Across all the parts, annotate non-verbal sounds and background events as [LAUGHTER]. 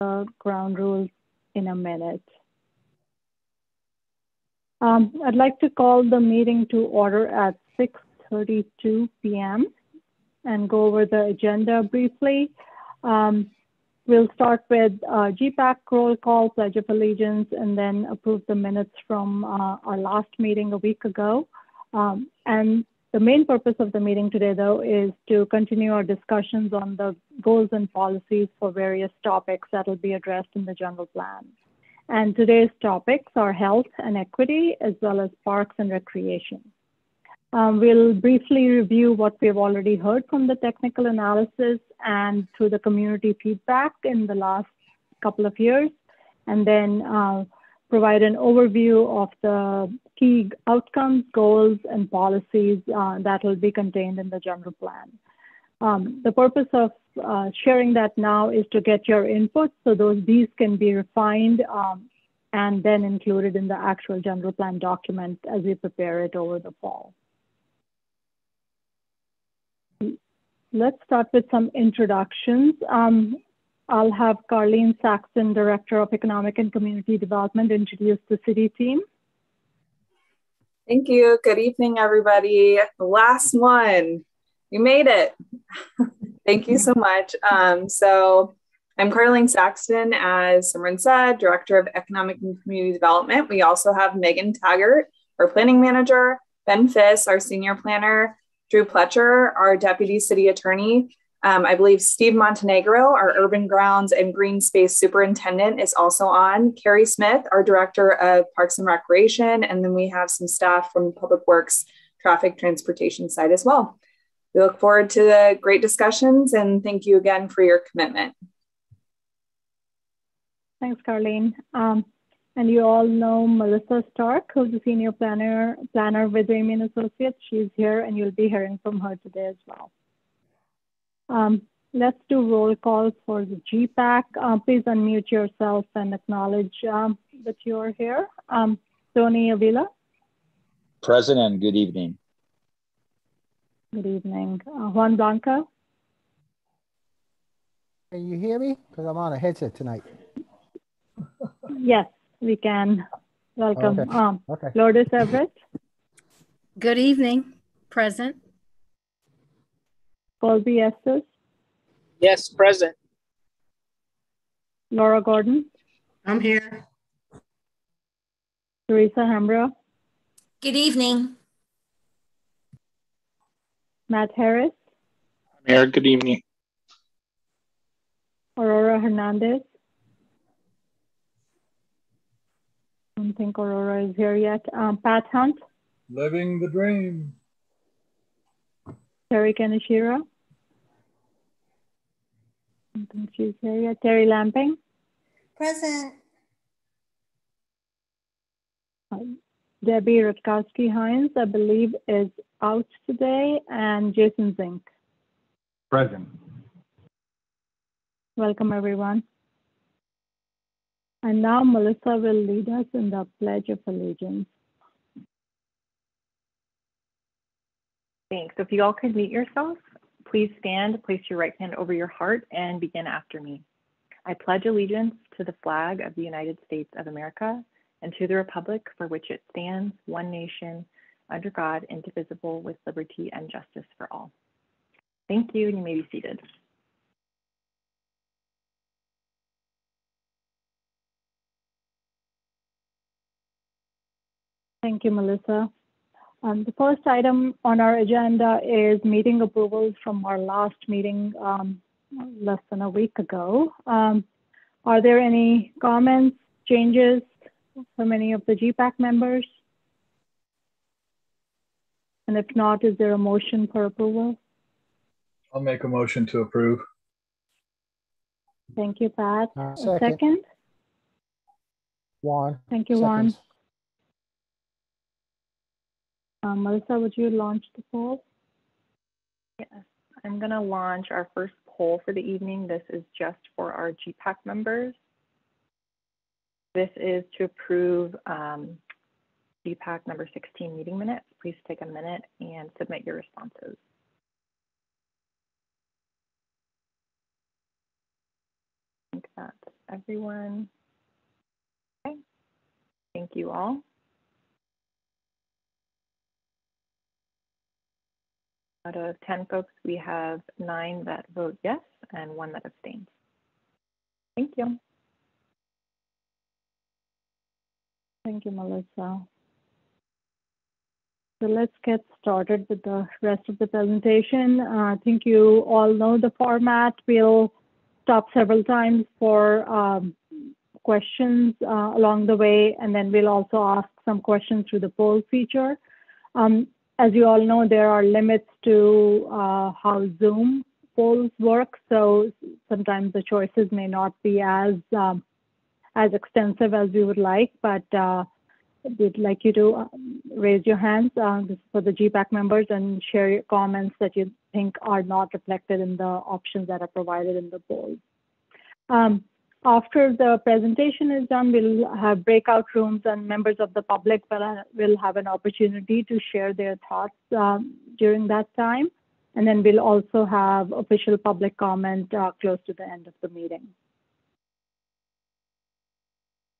the ground rules in a minute. Um, I'd like to call the meeting to order at 6.32 p.m. and go over the agenda briefly. Um, we'll start with uh, GPAC roll call, Pledge of Allegiance, and then approve the minutes from uh, our last meeting a week ago. Um, and the main purpose of the meeting today, though, is to continue our discussions on the goals and policies for various topics that will be addressed in the general plan. And today's topics are health and equity, as well as parks and recreation. Um, we'll briefly review what we've already heard from the technical analysis and through the community feedback in the last couple of years, and then uh, provide an overview of the key outcomes, goals, and policies uh, that will be contained in the general plan. Um, the purpose of uh, sharing that now is to get your input so those these can be refined um, and then included in the actual general plan document as we prepare it over the fall. Let's start with some introductions. Um, I'll have Carlene Saxton, Director of Economic and Community Development, introduce the city team. Thank you. Good evening, everybody. Last one. You made it. [LAUGHS] Thank you so much. Um, so I'm Carlene Saxton, as Simran said, Director of Economic and Community Development. We also have Megan Taggart, our Planning Manager, Ben Fiss, our Senior Planner, Drew Pletcher, our Deputy City Attorney. Um, I believe Steve Montenegro, our Urban Grounds and Green Space Superintendent, is also on. Carrie Smith, our Director of Parks and Recreation. And then we have some staff from Public Works Traffic Transportation side as well. We look forward to the great discussions and thank you again for your commitment. Thanks, Carlene. Um, and you all know Melissa Stark, who's a senior planner planner with Raimi and Associates. She's here, and you'll be hearing from her today as well. Um, let's do roll call for the GPAC. Uh, please unmute yourself and acknowledge um, that you're here. Um, Tony Avila. President, good evening. Good evening. Uh, Juan Blanco. Can you hear me? Because I'm on a headset tonight. yes, we can. Welcome. Okay. Um, Okay. Lourdes Everett, Good evening. Present. Colby Estes, Yes, present. Laura Gordon, I'm here. Teresa Hambro, Good evening. Matt Harris, I'm here. Good evening. Aurora Hernandez. I don't think Aurora is here yet. Um, Pat Hunt, Living the dream. Terry Kaneshiro. I don't think here yet. Terry Lamping, Present. um, Debbie Rutkowski Hines, I believe, is out today, and Jason Zink. Present. Welcome, everyone. And now Melissa will lead us in the Pledge of Allegiance. Thanks. If you all could mute yourself, please stand, place your right hand over your heart, and begin after me. I pledge allegiance to the flag of the United States of America and to the republic for which it stands, one nation, under God, indivisible, with liberty and justice for all. Thank you, and you may be seated. Thank you, Melissa. Um, the first item on our agenda is meeting approvals from our last meeting um, less than a week ago. Um, are there any comments, changes from any of the GPAC members? And if not, is there a motion for approval? I'll make a motion to approve. Thank you, Pat. Uh, A second. second? Juan. Thank you, Juan. seconds. Um, Melissa, would you launch the poll? Yes, I'm going to launch our first poll for the evening. This is just for our GPAC members. This is to approve um, GPAC number 16 meeting minutes. Please take a minute and submit your responses. I think that's everyone? Okay. Thank you all. Out of 10 folks, we have nine that vote yes and one that abstains. Thank you. Thank you, Melissa. So let's get started with the rest of the presentation. Uh, I think you all know the format. We'll stop several times for um, questions uh, along the way, and then we'll also ask some questions through the poll feature. Um, as you all know, there are limits to uh, how Zoom polls work, so sometimes the choices may not be as um, as extensive as we would like, but uh, we'd like you to uh, raise your hands uh, for the GPAC members and share your comments that you think are not reflected in the options that are provided in the poll. Um, after the presentation is done, we'll have breakout rooms and members of the public will, will have an opportunity to share their thoughts um, during that time. And then we'll also have official public comment uh, close to the end of the meeting.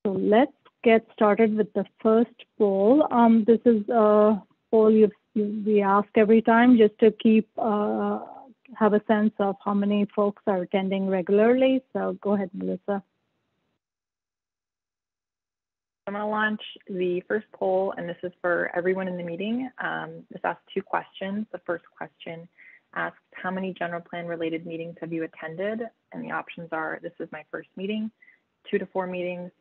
So let's get started with the first poll. Um, this is a poll you, we ask every time just to keep uh, have a sense of how many folks are attending regularly. So go ahead, Melissa. I'm going to launch the first poll, and this is for everyone in the meeting. Um, this asks two questions. The first question asks, how many general plan related meetings have you attended? And the options are, this is my first meeting, two to four meetings,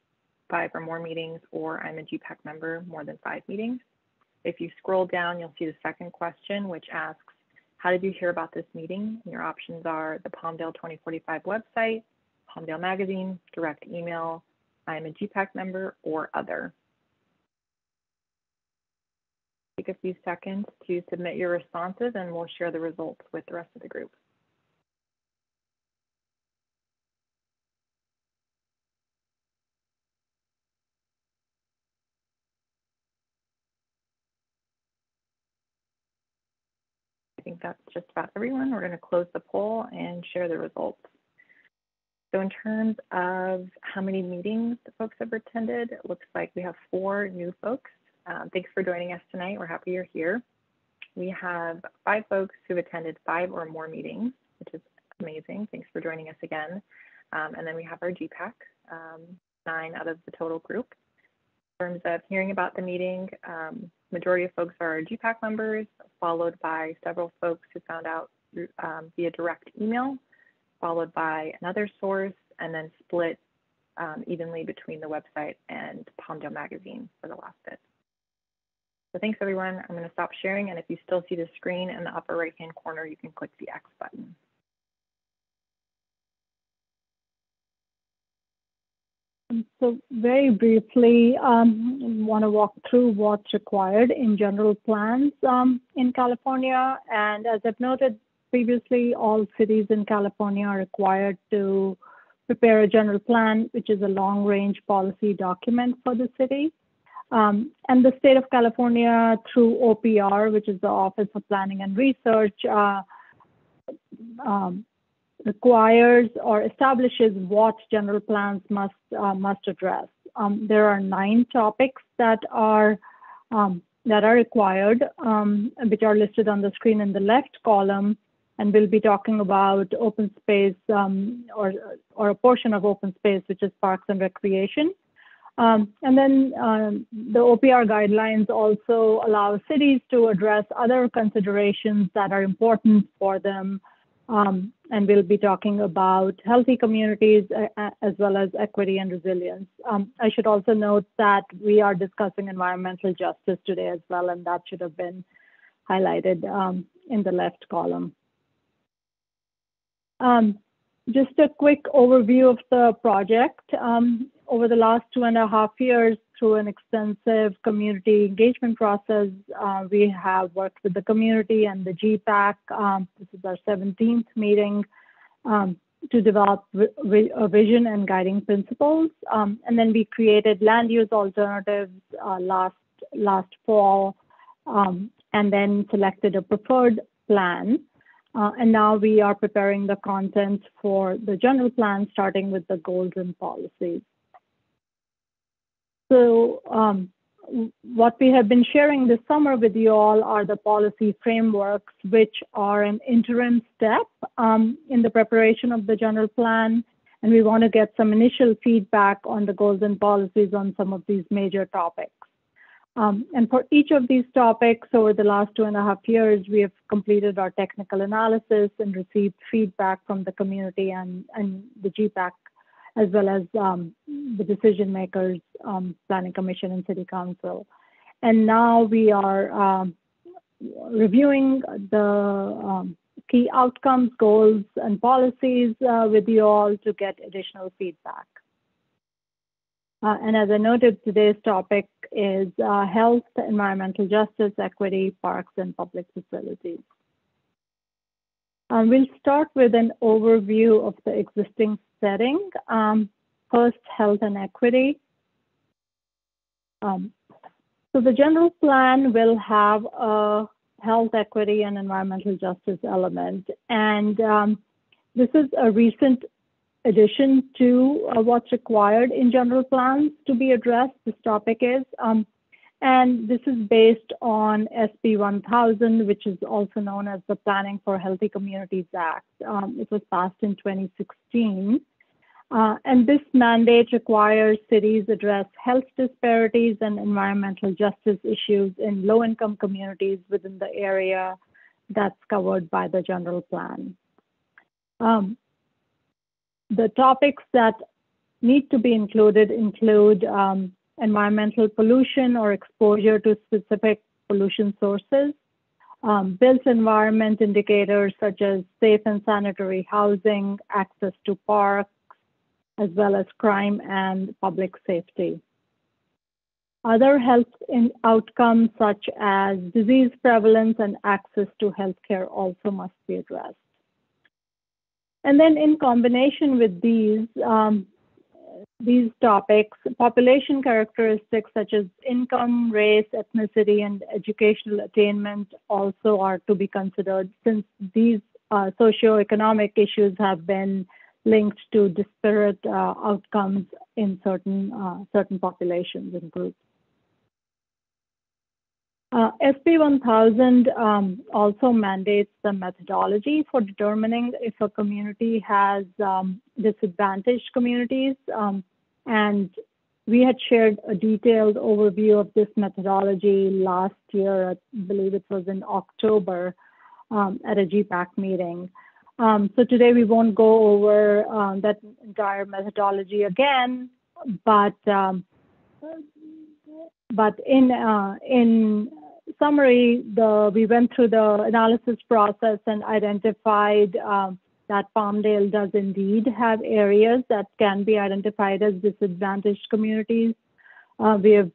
five or more meetings, or I'm a GPAC member, more than five meetings. If you scroll down, you'll see the second question, which asks, how did you hear about this meeting? Your options are the Palmdale 2045 website, Palmdale Magazine, direct email, I'm a GPAC member, or other. Take a few seconds to submit your responses and we'll share the results with the rest of the group. Think that's just about everyone. We're going to close the poll and share the results. So in terms of how many meetings the folks have attended, it looks like we have four new folks. Um, thanks for joining us tonight. We're happy you're here. We have five folks who've attended five or more meetings, which is amazing. Thanks for joining us again. Um, and then we have our GPAC, um, nine out of the total group. In terms of hearing about the meeting, um, majority of folks are GPAC members, followed by several folks who found out um, via direct email, followed by another source, and then split um, evenly between the website and Palmdale Magazine for the last bit. So thanks everyone. I'm going to stop sharing, and if you still see the screen in the upper right-hand corner, you can click the X button. So very briefly, um, want to walk through what's required in general plans um, in California. And as I've noted previously, all cities in California are required to prepare a general plan, which is a long range policy document for the city. Um, and the state of California through OPR, which is the Office of Planning and Research, uh, um, requires or establishes what general plans must uh, must address. Um, there are nine topics that are um, that are required, um, which are listed on the screen in the left column, and we'll be talking about open space um, or or a portion of open space, which is parks and recreation. Um, and then um, the OPR guidelines also allow cities to address other considerations that are important for them um, and we'll be talking about healthy communities uh, as well as equity and resilience. Um, I should also note that we are discussing environmental justice today as well, and that should have been highlighted um, in the left column. Um, just a quick overview of the project. Um, over the last two and a half years, through an extensive community engagement process, uh, we have worked with the community and the GPAC. Um, this is our 17th meeting um, to develop a vision and guiding principles. Um, and then we created land use alternatives uh, last last fall, um, and then selected a preferred plan Uh, and now we are preparing the content for the general plan, starting with the goals and policies. So um, what we have been sharing this summer with you all are the policy frameworks, which are an interim step um, in the preparation of the general plan. And we want to get some initial feedback on the goals and policies on some of these major topics. Um, and for each of these topics over the last two and a half years, we have completed our technical analysis and received feedback from the community and, and the GPAC, as well as um, the decision makers, um, Planning Commission and City Council. And now we are um, reviewing the um, key outcomes, goals, and policies uh, with you all to get additional feedback. Uh, and as I noted, today's topic is uh, health, environmental justice, equity, parks, and public facilities. Um, we'll start with an overview of the existing setting. Um, first, health and equity. Um, so the general plan will have a health equity and environmental justice element. And um, this is a recent addition to uh, what's required in general plans to be addressed. This topic is. Um, and this is based on SB 1000, which is also known as the Planning for Healthy Communities Act. Um, it was passed in 2016. Uh, and this mandate requires cities address health disparities and environmental justice issues in low income communities within the area that's covered by the general plan. Um, the topics that need to be included include um, environmental pollution or exposure to specific pollution sources, um, built environment indicators such as safe and sanitary housing, access to parks, as well as crime and public safety. Other health outcomes such as disease prevalence and access to healthcare also must be addressed. And then in combination with these, um, these topics, population characteristics such as income, race, ethnicity, and educational attainment also are to be considered since these uh, socioeconomic issues have been linked to disparate uh, outcomes in certain, uh, certain populations and groups. Uh, SB 1000 um, also mandates the methodology for determining if a community has um, disadvantaged communities. Um, and we had shared a detailed overview of this methodology last year, I believe it was in October um, at a GPAC meeting. Um, so today we won't go over um, that entire methodology again, but but in uh, in summary, the we went through the analysis process and identified um, that Palmdale does indeed have areas that can be identified as disadvantaged communities. Uh, we have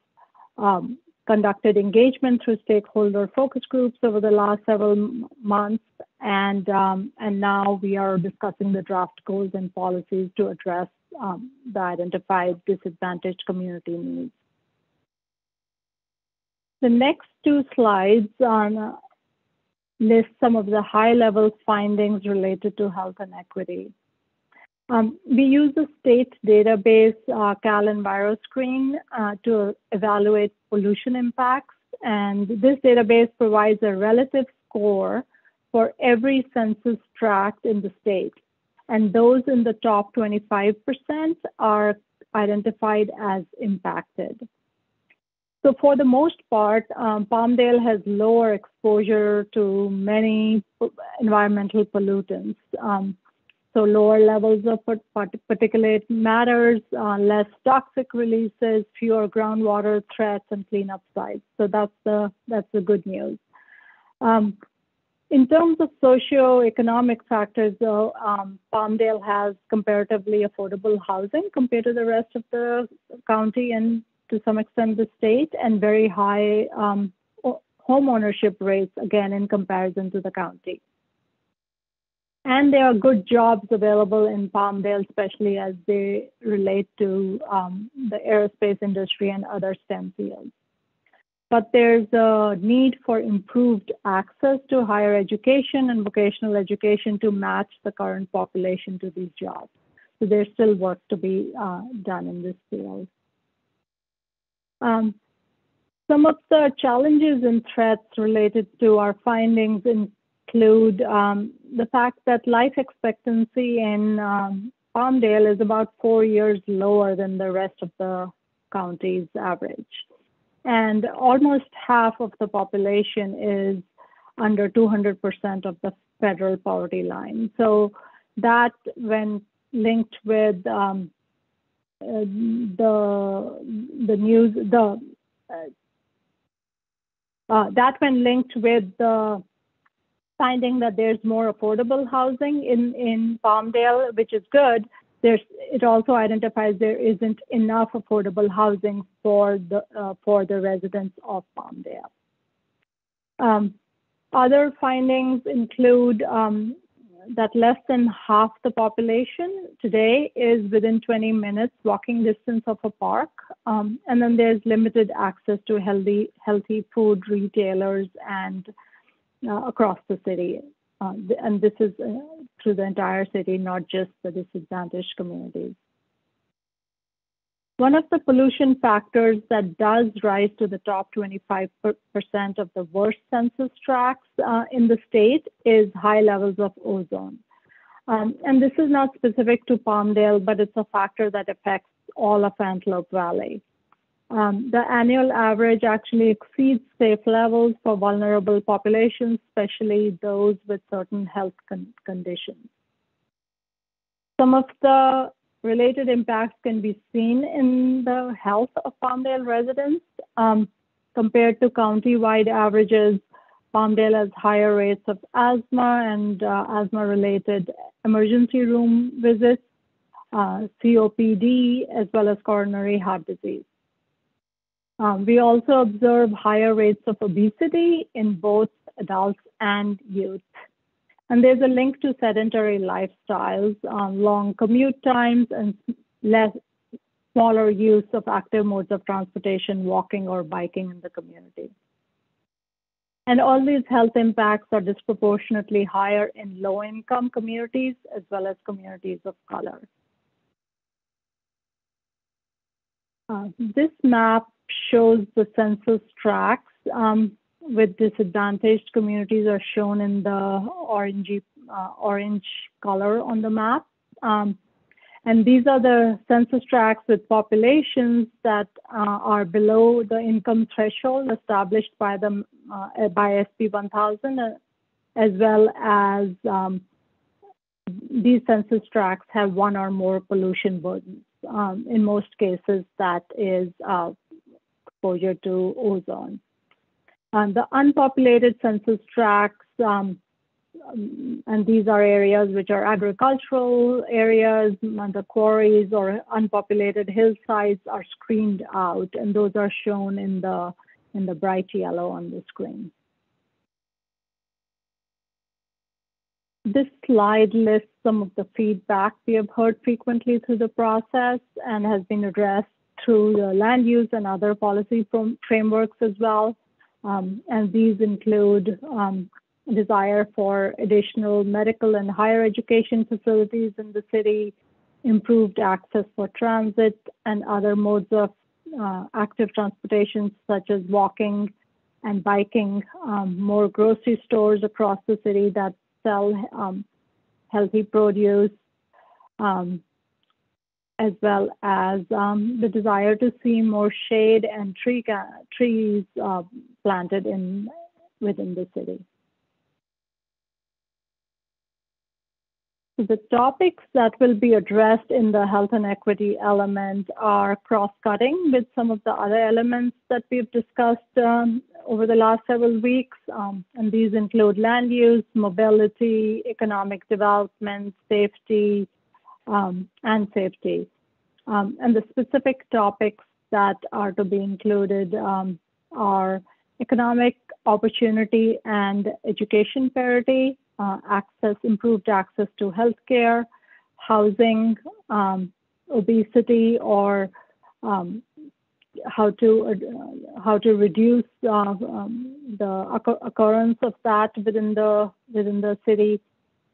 um, conducted engagement through stakeholder focus groups over the last several months, and um, and now we are discussing the draft goals and policies to address um, the identified disadvantaged community needs. The next two slides on uh, list some of the high-level findings related to health and equity. Um, we use the state database uh, Cal EnviroScreen uh, to evaluate pollution impacts. And this database provides a relative score for every census tract in the state. And those in the top 25% are identified as impacted. So for the most part, um, Palmdale has lower exposure to many environmental pollutants. Um, so lower levels of particulate matters, uh, less toxic releases, fewer groundwater threats, and cleanup sites. So that's the that's the good news. Um, in terms of socio-economic factors, though, um, Palmdale has comparatively affordable housing compared to the rest of the county and to some extent the state, and very high um, home ownership rates, again, in comparison to the county. And there are good jobs available in Palmdale, especially as they relate to um, the aerospace industry and other STEM fields. but there's a need for improved access to higher education and vocational education to match the current population to these jobs. So there's still work to be uh, done in this field. Um, some of the challenges and threats related to our findings include um, the fact that life expectancy in um, Palmdale is about four years lower than the rest of the county's average. And almost half of the population is under 200% of the federal poverty line. So that, when linked with um, the the news, the uh, uh, that when linked with the finding that there's more affordable housing in, in Palmdale, which is good, there's, it also identifies there isn't enough affordable housing for the, uh, for the residents of Palmdale. Um, other findings include um, that less than half the population today is within 20 minutes walking distance of a park. Um, and then there's limited access to healthy, healthy food retailers and uh, across the city. Uh, and this is uh, through the entire city, not just the disadvantaged communities. One of the pollution factors that does rise to the top 25% of the worst census tracts uh, in the state is high levels of ozone. Um, and this is not specific to Palmdale, but it's a factor that affects all of Antelope Valley. Um, the annual average actually exceeds safe levels for vulnerable populations, especially those with certain health con conditions. Some of the related impacts can be seen in the health of Palmdale residents. Um, compared to county-wide averages, Palmdale has higher rates of asthma and uh, asthma-related emergency room visits, uh, COPD, as well as coronary heart disease. Um, we also observe higher rates of obesity in both adults and youth. And there's a link to sedentary lifestyles, um, long commute times, and less smaller use of active modes of transportation, walking or biking in the community. And all these health impacts are disproportionately higher in low income communities as well as communities of color. Uh, this map shows the census tracts um, with disadvantaged communities are shown in the orangey, uh, orange color on the map. Um, and these are the census tracts with populations that uh, are below the income threshold established by the uh, by SB 1000, uh, as well as um, these census tracts have one or more pollution burdens. Um, in most cases, that is uh, exposure to ozone. And the unpopulated census tracts, um, um, and these are areas which are agricultural areas, the quarries or unpopulated hillsides are screened out, and those are shown in the in the bright yellow on the screen. This slide lists some of the feedback we have heard frequently through the process and has been addressed through the land use and other policy frameworks as well. Um, and these include um, desire for additional medical and higher education facilities in the city, improved access for transit and other modes of uh, active transportation such as walking and biking, um, more grocery stores across the city that sell um, healthy produce, um, as well as um, the desire to see more shade and tree trees uh, planted in within the city. The topics that will be addressed in the health and equity element are cross-cutting with some of the other elements that we've discussed um, over the last several weeks. Um, and these include land use, mobility, economic development, safety, um, and safety. Um, and the specific topics that are to be included um, are economic opportunity and education parity, uh, access, improved access to healthcare, housing, um, obesity or um, how to uh, how to reduce uh, um, the occurrence of that within the within the city,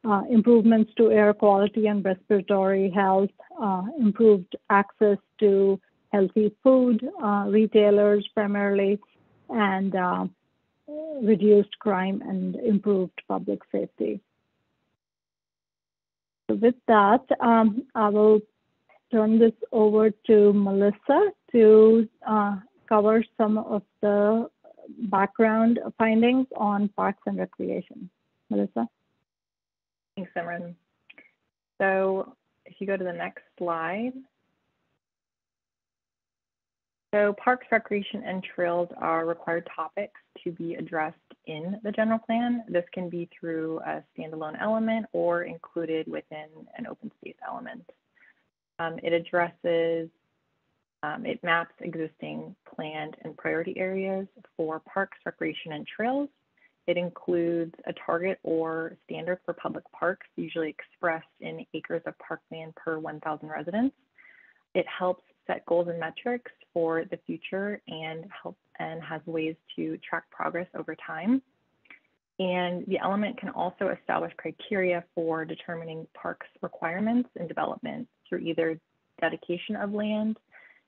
uh, improvements to air quality and respiratory health, uh, improved access to healthy food, uh, retailers primarily, and uh, reduced crime and improved public safety. So with that, um, I will turn this over to Melissa to uh, cover some of the background findings on parks and recreation. Melissa? Thanks, Simran. So if you go to the next slide. So parks, recreation, and trails are required topics to be addressed in the general plan. This can be through a standalone element or included within an open space element. Um, it addresses, um, it maps existing planned and priority areas for parks, recreation, and trails. It includes a target or standard for public parks, usually expressed in acres of parkland per 1,000 residents. It helps set goals and metrics for the future and help and has ways to track progress over time. And the element can also establish criteria for determining parks requirements and development through either dedication of land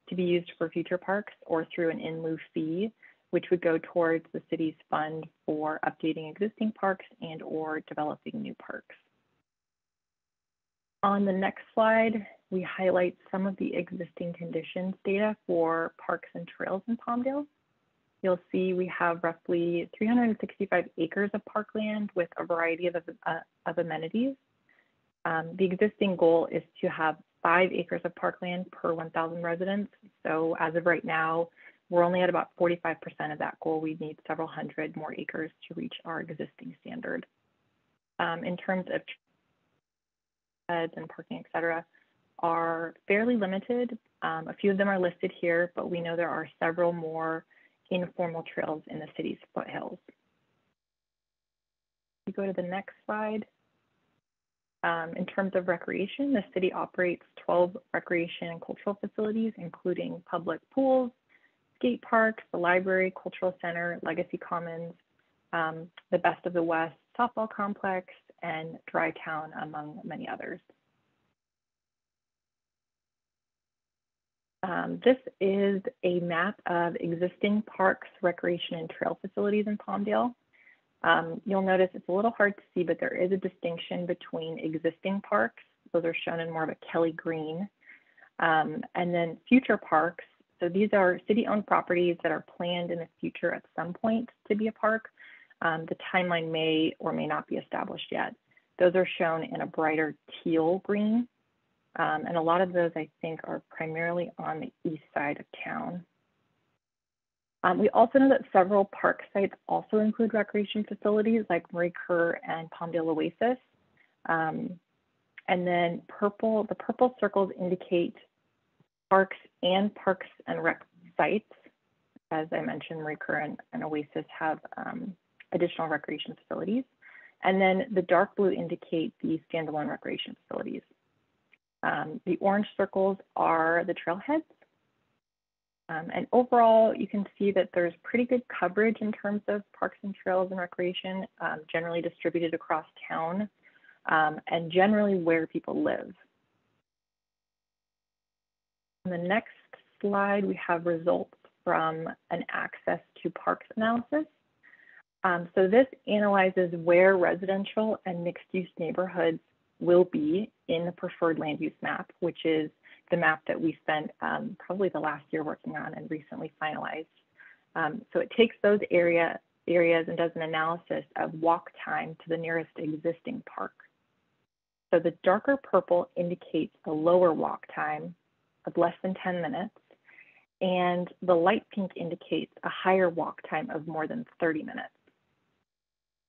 to be used for future parks or through an in lieu fee, which would go towards the city's fund for updating existing parks and or developing new parks. On the next slide, we highlight some of the existing conditions data for parks and trails in Palmdale. You'll see we have roughly 365 acres of parkland with a variety of, uh, of amenities. Um, the existing goal is to have five acres of parkland per 1,000 residents. So as of right now, we're only at about 45% of that goal. We need several hundred more acres to reach our existing standard. Um, in terms of beds and parking, et cetera, are fairly limited. Um, a few of them are listed here, but we know there are several more informal trails in the city's foothills. We go to the next slide. Um, in terms of recreation, the city operates 12 recreation and cultural facilities, including public pools, skate parks, the library, cultural center, legacy commons, um, the best of the west softball complex, and dry town, among many others. Um, this is a map of existing parks, recreation, and trail facilities in Palmdale. Um, you'll notice it's a little hard to see, but there is a distinction between existing parks. Those are shown in more of a Kelly green. Um, and then future parks. So these are city-owned properties that are planned in the future at some point to be a park. Um, the timeline may or may not be established yet. Those are shown in a brighter teal green. Um, and a lot of those, I think, are primarily on the east side of town. Um, we also know that several park sites also include recreation facilities like Marie Kerr and Palmdale Oasis. Um, and then purple, the purple circles indicate parks and parks and rec sites. As I mentioned, Marie Kerr and, and Oasis have um, additional recreation facilities. And then the dark blue indicate the standalone recreation facilities. Um, the orange circles are the trailheads. Um, and overall, you can see that there's pretty good coverage in terms of parks and trails and recreation, um, generally distributed across town um, and generally where people live. On the next slide, we have results from an access to parks analysis. Um, so this analyzes where residential and mixed use neighborhoods will be in the preferred land use map, which is the map that we spent um, probably the last year working on and recently finalized. Um, so it takes those area, areas and does an analysis of walk time to the nearest existing park. So the darker purple indicates a lower walk time of less than 10 minutes, and the light pink indicates a higher walk time of more than 30 minutes.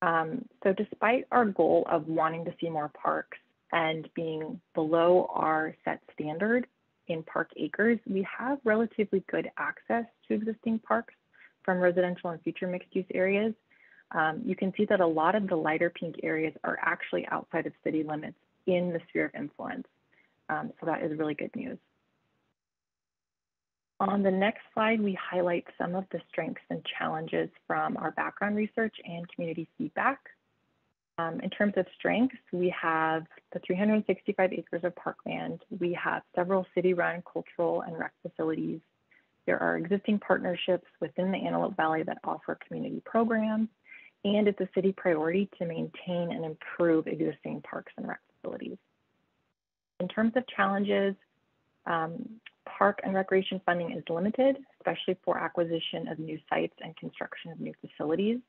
Um, so despite our goal of wanting to see more parks, and being below our set standard in park acres, we have relatively good access to existing parks from residential and future mixed use areas. Um, you can see that a lot of the lighter pink areas are actually outside of city limits in the sphere of influence. Um, so that is really good news. on the next slide, we highlight some of the strengths and challenges from our background research and community feedback. Um, in terms of strengths, we have the 365 acres of parkland. We have several city-run cultural and rec facilities. There are existing partnerships within the Antelope Valley that offer community programs, and it's a city priority to maintain and improve existing parks and rec facilities. In terms of challenges, um, park and recreation funding is limited, especially for acquisition of new sites and construction of new facilities.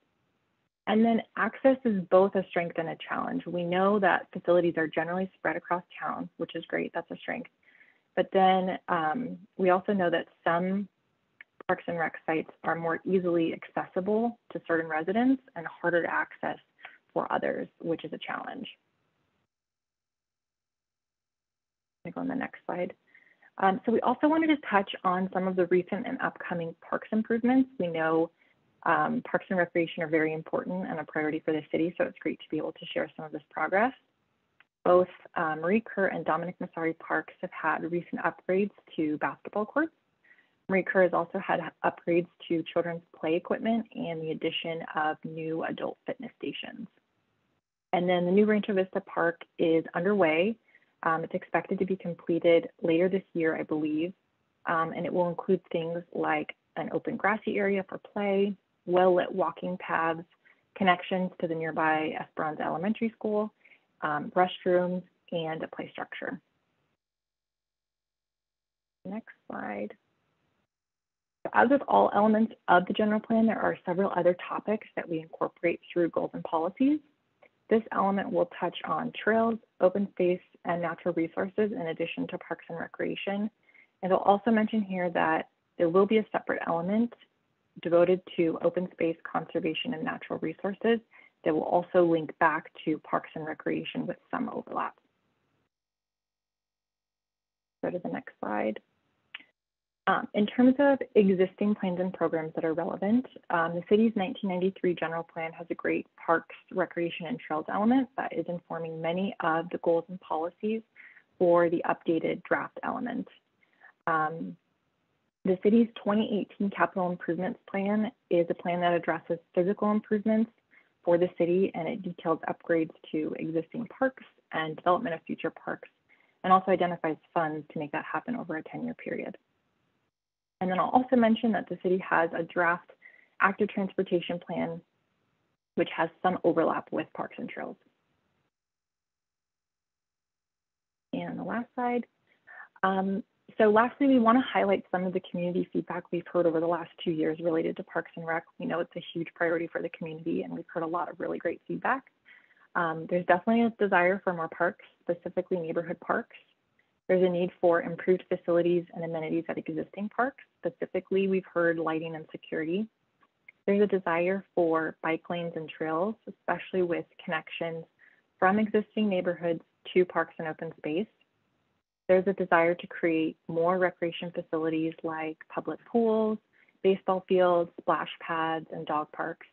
And then access is both a strength and a challenge. We know that facilities are generally spread across town, which is great, that's a strength. But then um, we also know that some parks and rec sites are more easily accessible to certain residents and harder to access for others, which is a challenge. I'm go on the next slide. Um, so we also wanted to touch on some of the recent and upcoming parks improvements. We know um, parks and recreation are very important and a priority for the city, so it's great to be able to share some of this progress. Both uh, Marie Kerr and Dominic Massari parks have had recent upgrades to basketball courts. Marie Kerr has also had upgrades to children's play equipment and the addition of new adult fitness stations. And then the new Rancho Vista Park is underway um, it's expected to be completed later this year, I believe, um, and it will include things like an open grassy area for play, well-lit walking paths, connections to the nearby Esperanza Elementary School, um, restrooms, and a play structure. Next slide. As with all elements of the general plan, there are several other topics that we incorporate through goals and policies. This element will touch on trails, open space, and natural resources in addition to parks and recreation. And I'll also mention here that there will be a separate element devoted to open space conservation and natural resources that will also link back to parks and recreation with some overlap. Go to the next slide. Um, in terms of existing plans and programs that are relevant, um, the city's 1993 general plan has a great parks, recreation, and trails element that is informing many of the goals and policies for the updated draft element. Um, the city's 2018 capital improvements plan is a plan that addresses physical improvements for the city and it details upgrades to existing parks and development of future parks and also identifies funds to make that happen over a 10 year period. And then I'll also mention that the city has a draft active transportation plan, which has some overlap with parks and trails. And the last slide. Um, so lastly, we want to highlight some of the community feedback we've heard over the last two years related to Parks and Rec. We know it's a huge priority for the community and we've heard a lot of really great feedback. Um, there's definitely a desire for more parks, specifically neighborhood parks. There's a need for improved facilities and amenities at existing parks. Specifically, we've heard lighting and security. There's a desire for bike lanes and trails, especially with connections from existing neighborhoods to parks and open space. There's a desire to create more recreation facilities like public pools, baseball fields, splash pads, and dog parks.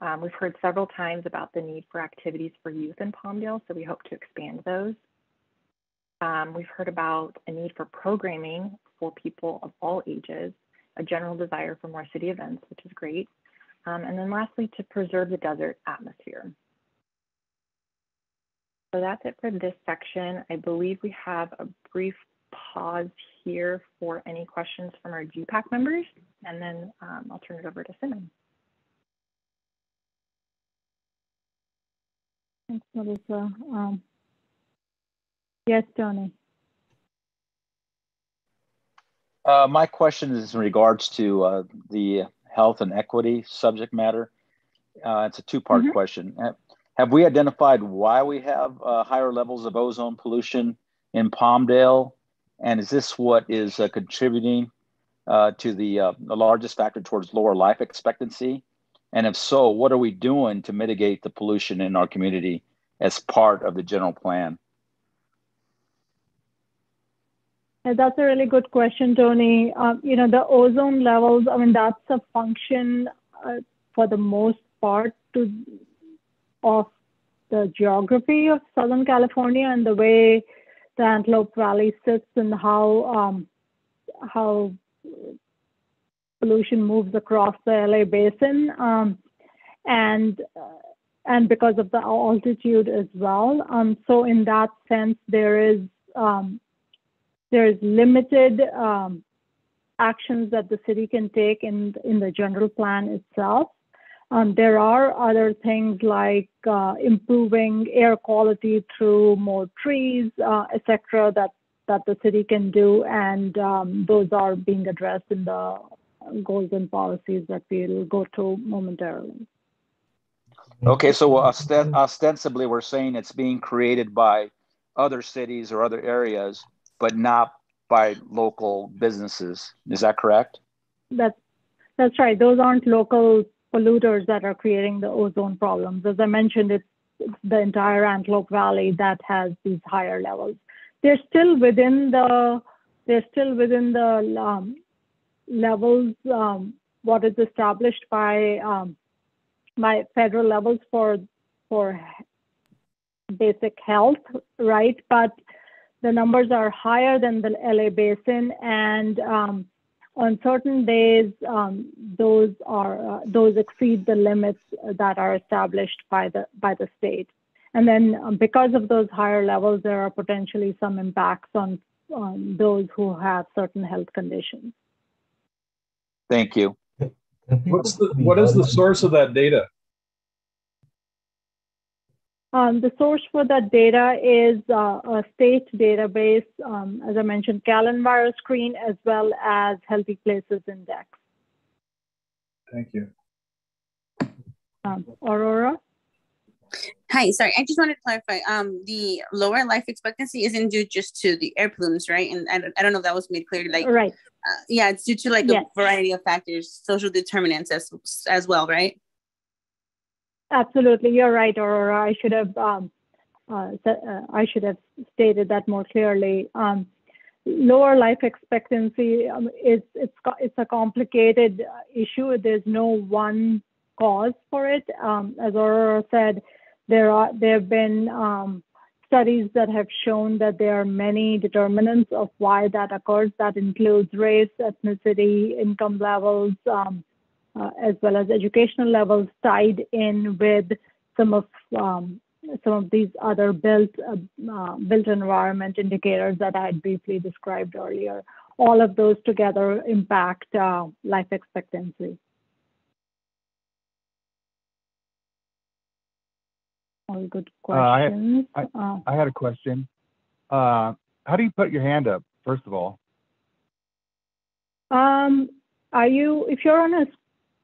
Um, we've heard several times about the need for activities for youth in Palmdale, so we hope to expand those. Um, we've heard about a need for programming for people of all ages, a general desire for more city events, which is great. Um, and then lastly, to preserve the desert atmosphere. So that's it for this section. I believe we have a brief pause here for any questions from our GPAC members, and then um, I'll turn it over to Simran. Thanks, Melissa. Um, Yes, Tony. Uh, my question is in regards to uh, the health and equity subject matter. Uh, it's a two-part mm -hmm. question. Have we identified why we have uh, higher levels of ozone pollution in Palmdale? And is this what is uh, contributing uh, to the, the largest factor towards lower life expectancy? And if so, what are we doing to mitigate the pollution in our community as part of the general plan? That's a really good question, Tony. Um, you know, the ozone levels, I mean, that's a function uh, for the most part to, of the geography of Southern California and the way the Antelope Valley sits and how, um, how pollution moves across the LA basin, um, and uh, and because of the altitude as well. Um, so in that sense, there is um, there is limited um, actions that the city can take in in the general plan itself. Um, there are other things like uh, improving air quality through more trees, uh, etc. That that the city can do, and um, those are being addressed in the goals and policies that we'll go through momentarily. Okay, so ostensibly we're saying it's being created by other cities or other areas, but not by local businesses. Is that correct? That's that's right. Those aren't local polluters that are creating the ozone problems. As I mentioned, it's, the entire Antelope Valley that has these higher levels. They're still within the they're still within the um, levels um, what is established by um, by federal levels for for basic health, right? But the numbers are higher than the LA basin, and um, on certain days, um, those are uh, those exceed the limits that are established by the by the state. And then, um, because of those higher levels, there are potentially some impacts on on those who have certain health conditions. Thank you. What's the what is the source of that data? Um, the source for that data is uh, a state database, um, as I mentioned, CalEnviroscreen, as well as Healthy Places Index. Thank you. Um, Aurora? Hi, sorry, I just wanted to clarify. Um, the lower life expectancy isn't due just to the air plumes, right? And I don't, I don't know if that was made clear. Like, right? Uh, yeah, it's due to like yes. a variety of factors, social determinants as as well, right? Absolutely, you're right, Aurora. I should have um, uh, uh, I should have stated that more clearly. Um, lower life expectancy um, is it's it's a complicated issue. There's no one cause for it. Um, as Aurora said, there are there have been um, studies that have shown that there are many determinants of why that occurs. That includes race, ethnicity, income levels. Um, uh, as well as educational levels tied in with some of um, some of these other built uh, uh, built environment indicators that I had briefly described earlier. All of those together impact uh, life expectancy. All good questions. Uh, I, I, uh, I, had a question. how do you put your hand up, first of all? Um, are you, if you're on a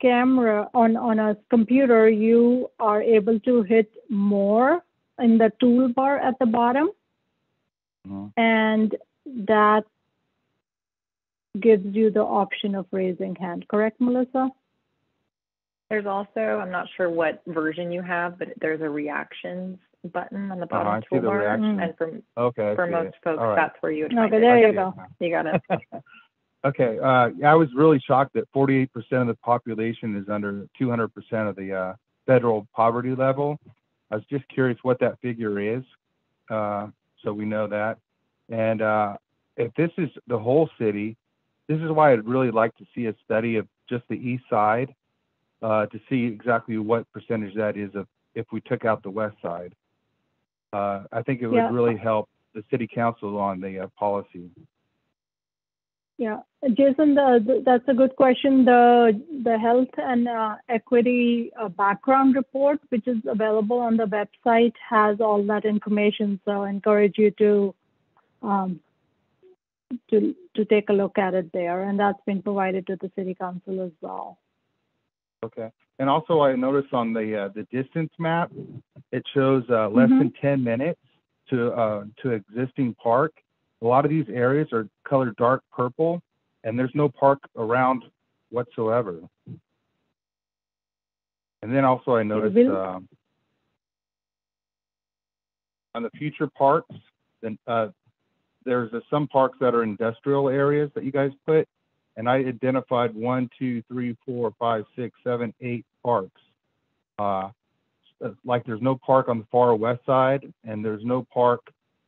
camera on on a computer you are able to hit more in the toolbar at the bottom mm-hmm. and that gives you the option of raising hand correct melissa there's also i'm not sure what version you have but there's a reactions button on the uh-huh, bottom oh, toolbar mm-hmm. and for, okay, for most it. folks right. that's where you would okay there you go you got it [LAUGHS] Okay, uh, I was really shocked that 48% of the population is under 200% of the uh, federal poverty level. I was just curious what that figure is, uh, so we know that. And uh, if this is the whole city, this is why I'd really like to see a study of just the east side uh, to see exactly what percentage that is of if we took out the west side. Uh, I think it would yeah. really help the city council on the uh, policy. Yeah, Jason, the, the, that's a good question. The the health and uh, equity uh, background report, which is available on the website, has all that information. So I encourage you to um, to to take a look at it there, and that's been provided to the city council as well. Okay, and also I noticed on the uh, the distance map, it shows uh, less Mhm. than 10 minutes to uh, to existing park. A lot of these areas are colored dark purple, and there's no park around whatsoever. And then also I noticed um, on the future parks, then uh, there's uh, some parks that are industrial areas that you guys put, and I identified one, two, three, four, five, six, seven, eight parks. Uh, uh like there's no park on the far west side, and there's no park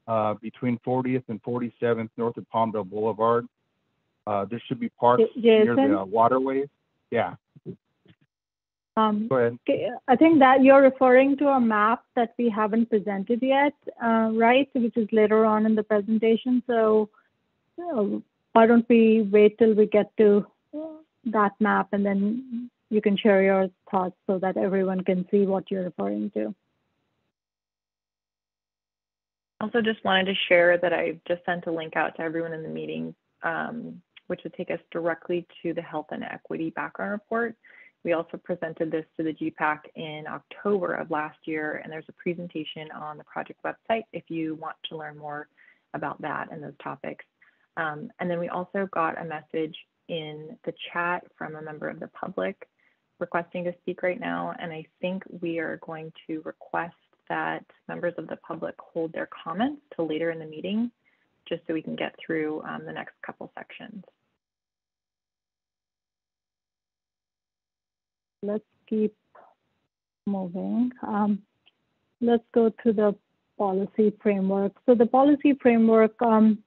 uh, between 40th and 47th north of Palmdale Boulevard. Uh, there should be parks J- near Jason? the waterways. Yeah, Um, go ahead. I think that you're referring to a map that we haven't presented yet, uh, right? Which is later on in the presentation. So uh, why don't we wait till we get to that map and then you can share your thoughts so that everyone can see what you're referring to. Also, just wanted to share that I just sent a link out to everyone in the meeting, um, which would take us directly to the health and equity background report. We also presented this to the GPAC in October of last year, and there's a presentation on the project website if you want to learn more about that and those topics. Um, and then we also got a message in the chat from a member of the public requesting to speak right now, and I think we are going to request that members of the public hold their comments till later in the meeting, just so we can get through um, the next couple sections. Let's keep moving. Um, let's go to the policy framework. So the policy framework um,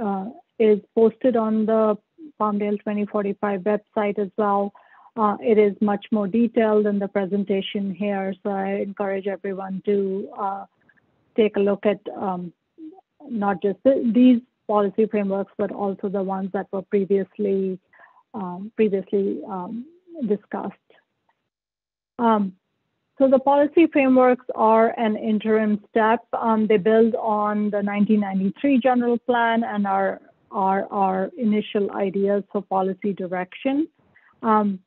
uh, is posted on the Palmdale 2045 website as well. Uh, it is much more detailed than the presentation here, so I encourage everyone to uh, take a look at um, not just the, these policy frameworks, but also the ones that were previously um, previously um, discussed. Um, so the policy frameworks are an interim step. Um, they build on the 1993 general plan and are, are our initial ideas for policy direction. Um,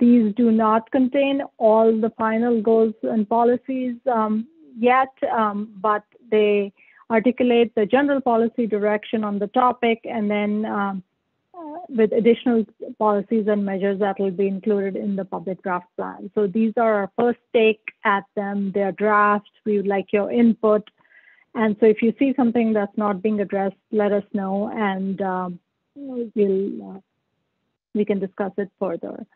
these do not contain all the final goals and policies um, yet, um, but they articulate the general policy direction on the topic and then um, uh, with additional policies and measures that will be included in the public draft plan. So these are our first take at them. They're drafts. We would like your input. And so if you see something that's not being addressed, let us know and um, we'll, uh, we can discuss it further.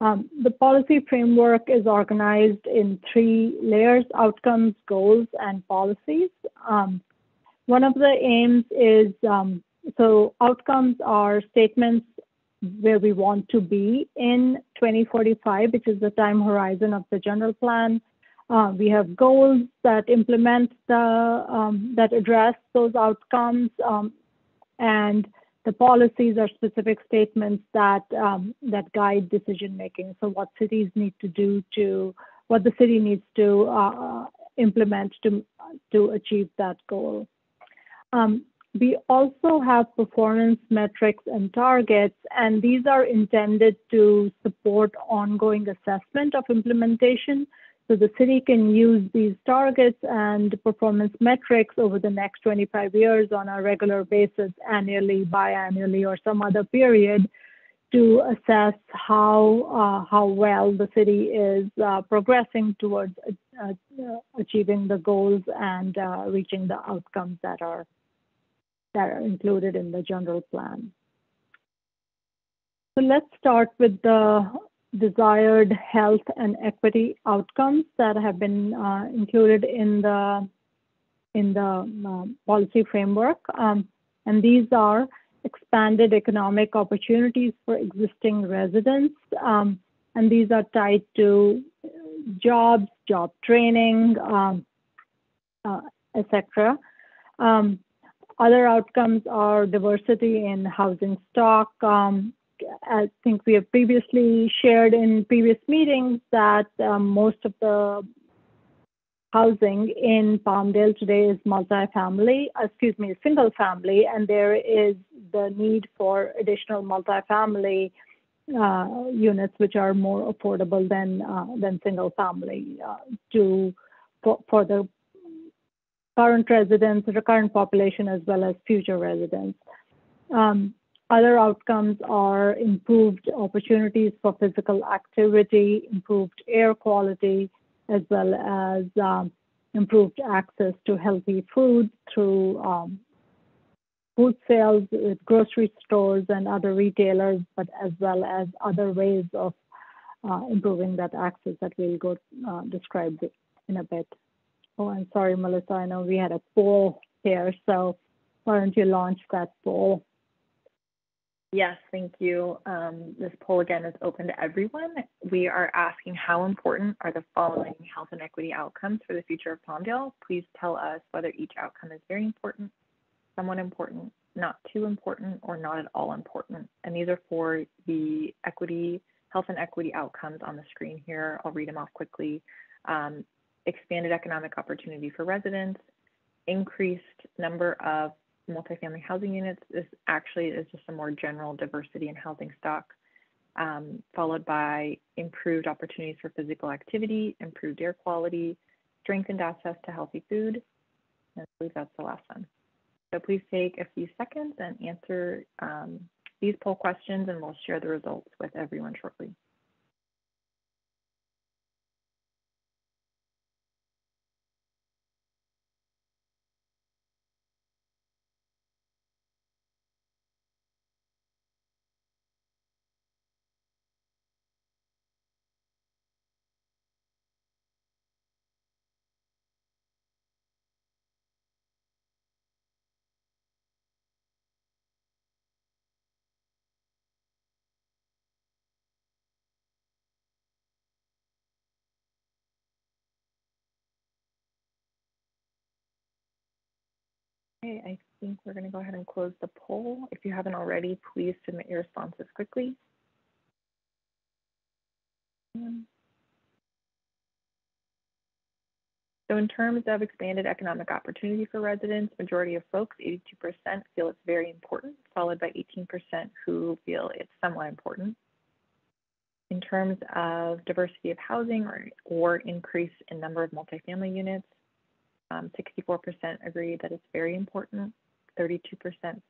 Um, the policy framework is organized in three layers, outcomes, goals, and policies. Um, one of the aims is, um, so outcomes are statements where we want to be in 2045, which is the time horizon of the general plan. Uh, we have goals that implement the, um, that address those outcomes um, and the policies are specific statements that um, that guide decision making. So what cities need to do to what the city needs to uh, implement to to achieve that goal. Um, we also have performance metrics and targets, and these are intended to support ongoing assessment of implementation. So the city can use these targets and performance metrics over the next 25 years on a regular basis, annually, biannually, or some other period to assess how, uh, how well the city is uh, progressing towards uh, achieving the goals and uh, reaching the outcomes that are, that are included in the general plan. So let's start with the desired health and equity outcomes that have been uh, included in the in the uh, policy framework. Um, and these are expanded economic opportunities for existing residents. Um, and these are tied to jobs, job training, um, uh, etc. Um, other outcomes are diversity in housing stock, um, I think we have previously shared in previous meetings that um, most of the housing in Palmdale today is multifamily, excuse me, single family, and there is the need for additional multifamily uh, units which are more affordable than uh, than single family uh, to for, for the current residents, the current population, as well as future residents. Um, other outcomes are improved opportunities for physical activity, improved air quality, as well as um, improved access to healthy food through um, food sales with grocery stores and other retailers, but as well as other ways of uh, improving that access that we'll go uh, describe in a bit. Oh, I'm sorry, Melissa. I know we had a poll here, so why don't you launch that poll? Yes, thank you. Um, this poll again is open to everyone. We are asking how important are the following health and equity outcomes for the future of Palmdale? Please tell us whether each outcome is very important, somewhat important, not too important, or not at all important. And these are for the equity, health and equity outcomes on the screen here. I'll read them off quickly. Um, expanded economic opportunity for residents, increased number of multifamily housing units. This actually is just a more general diversity in housing stock, um, followed by improved opportunities for physical activity, improved air quality, strengthened access to healthy food. And I believe that's the last one. So please take a few seconds and answer um, these poll questions and we'll share the results with everyone shortly. Okay, I think we're going to go ahead and close the poll. If you haven't already, please submit your responses quickly. Um, so in terms of expanded economic opportunity for residents, majority of folks, 82% feel it's very important, followed by 18% who feel it's somewhat important. In terms of diversity of housing or, or increase in number of multifamily units, um, 64% agree that it's very important, 32%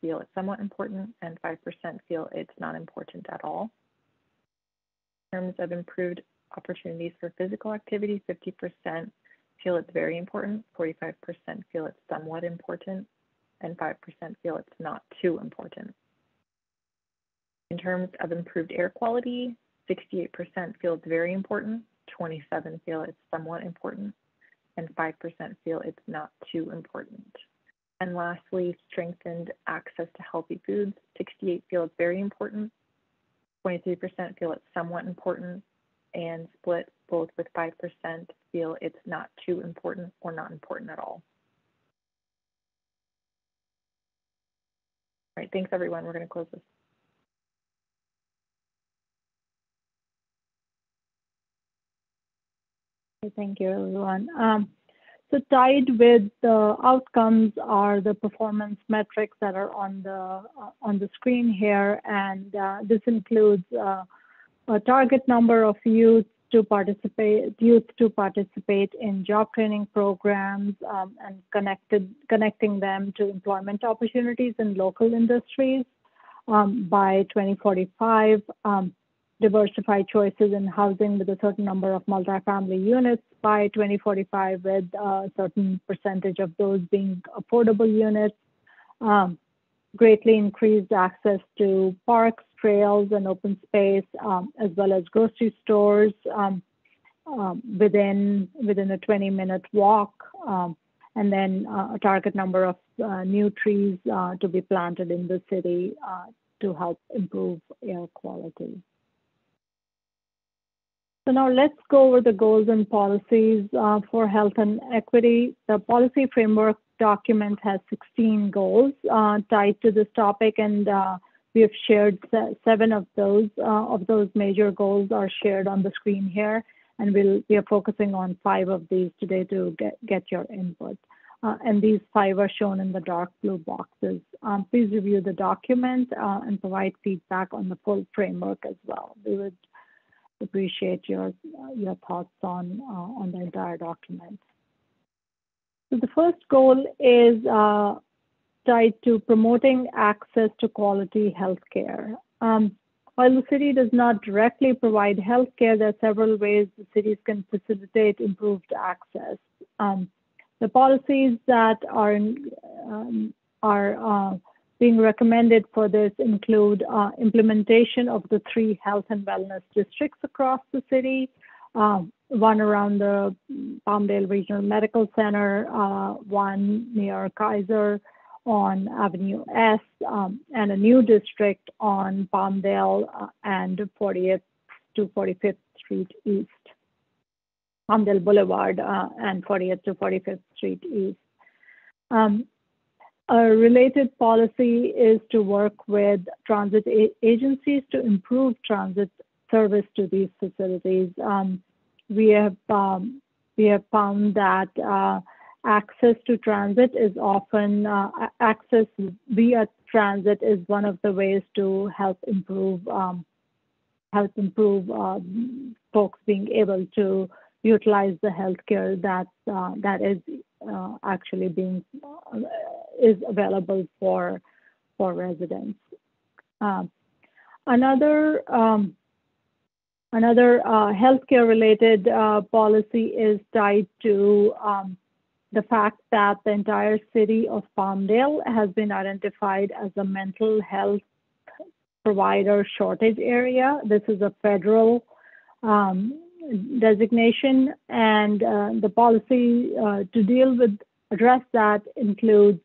feel it's somewhat important, and 5% feel it's not important at all. In terms of improved opportunities for physical activity, 50% feel it's very important, 45% feel it's somewhat important, and 5% feel it's not too important. In terms of improved air quality, 68% feel it's very important, 27 feel it's somewhat important, and 5% feel it's not too important. And lastly, strengthened access to healthy foods. 68 feel it's very important, 23% feel it's somewhat important, and split both with 5% feel it's not too important or not important at all. All right, thanks everyone. We're going to close this. Thank you, everyone. Um, so tied with the outcomes are the performance metrics that are on the uh, on the screen here, and uh, this includes uh, a target number of youth to participate youth to participate in job training programs um, and connected connecting them to employment opportunities in local industries um, by 2045. Um, diversify choices in housing with a certain number of multifamily units by 2045 with a certain percentage of those being affordable units. Um, greatly increased access to parks, trails, and open space, um, as well as grocery stores um, um within, within a 20-minute walk, um, and then uh, a target number of uh, new trees uh, to be planted in the city uh, to help improve air quality. So now let's go over the goals and policies uh, for health and equity. The policy framework document has 16 goals uh, tied to this topic, and uh, we have shared seven of those. Uh, of those major goals are shared on the screen here, and we'll, we are focusing on five of these today to get, get your input. Uh, and these five are shown in the dark blue boxes. Um, please review the document uh, and provide feedback on the full framework as well. We would appreciate your, your thoughts on, uh, on the entire document. So the first goal is uh, tied to promoting access to quality healthcare. Um, while the city does not directly provide healthcare, there are several ways the cities can facilitate improved access. Um, the policies that are, um, are uh, being recommended for this include uh, implementation of the three health and wellness districts across the city, um, one around the Palmdale Regional Medical Center, uh, one near Kaiser, on Avenue S, um, and a new district on Palmdale uh, and 40th to 45th Street East. Palmdale Boulevard uh, and 40th to 45th Street East. Um, a related policy is to work with transit agencies to improve transit service to these facilities. Um, we have um, we have found that uh, access to transit is often uh, access via transit is one of the ways to help improve um, help improve um, folks being able to utilize the healthcare that uh, that is uh, actually being uh, is available for for residents. Um, another um, another uh, healthcare related uh, policy is tied to um, the fact that the entire city of Palmdale has been identified as a mental health provider shortage area. This is a federal um, designation, and uh, the policy uh, to deal with address that includes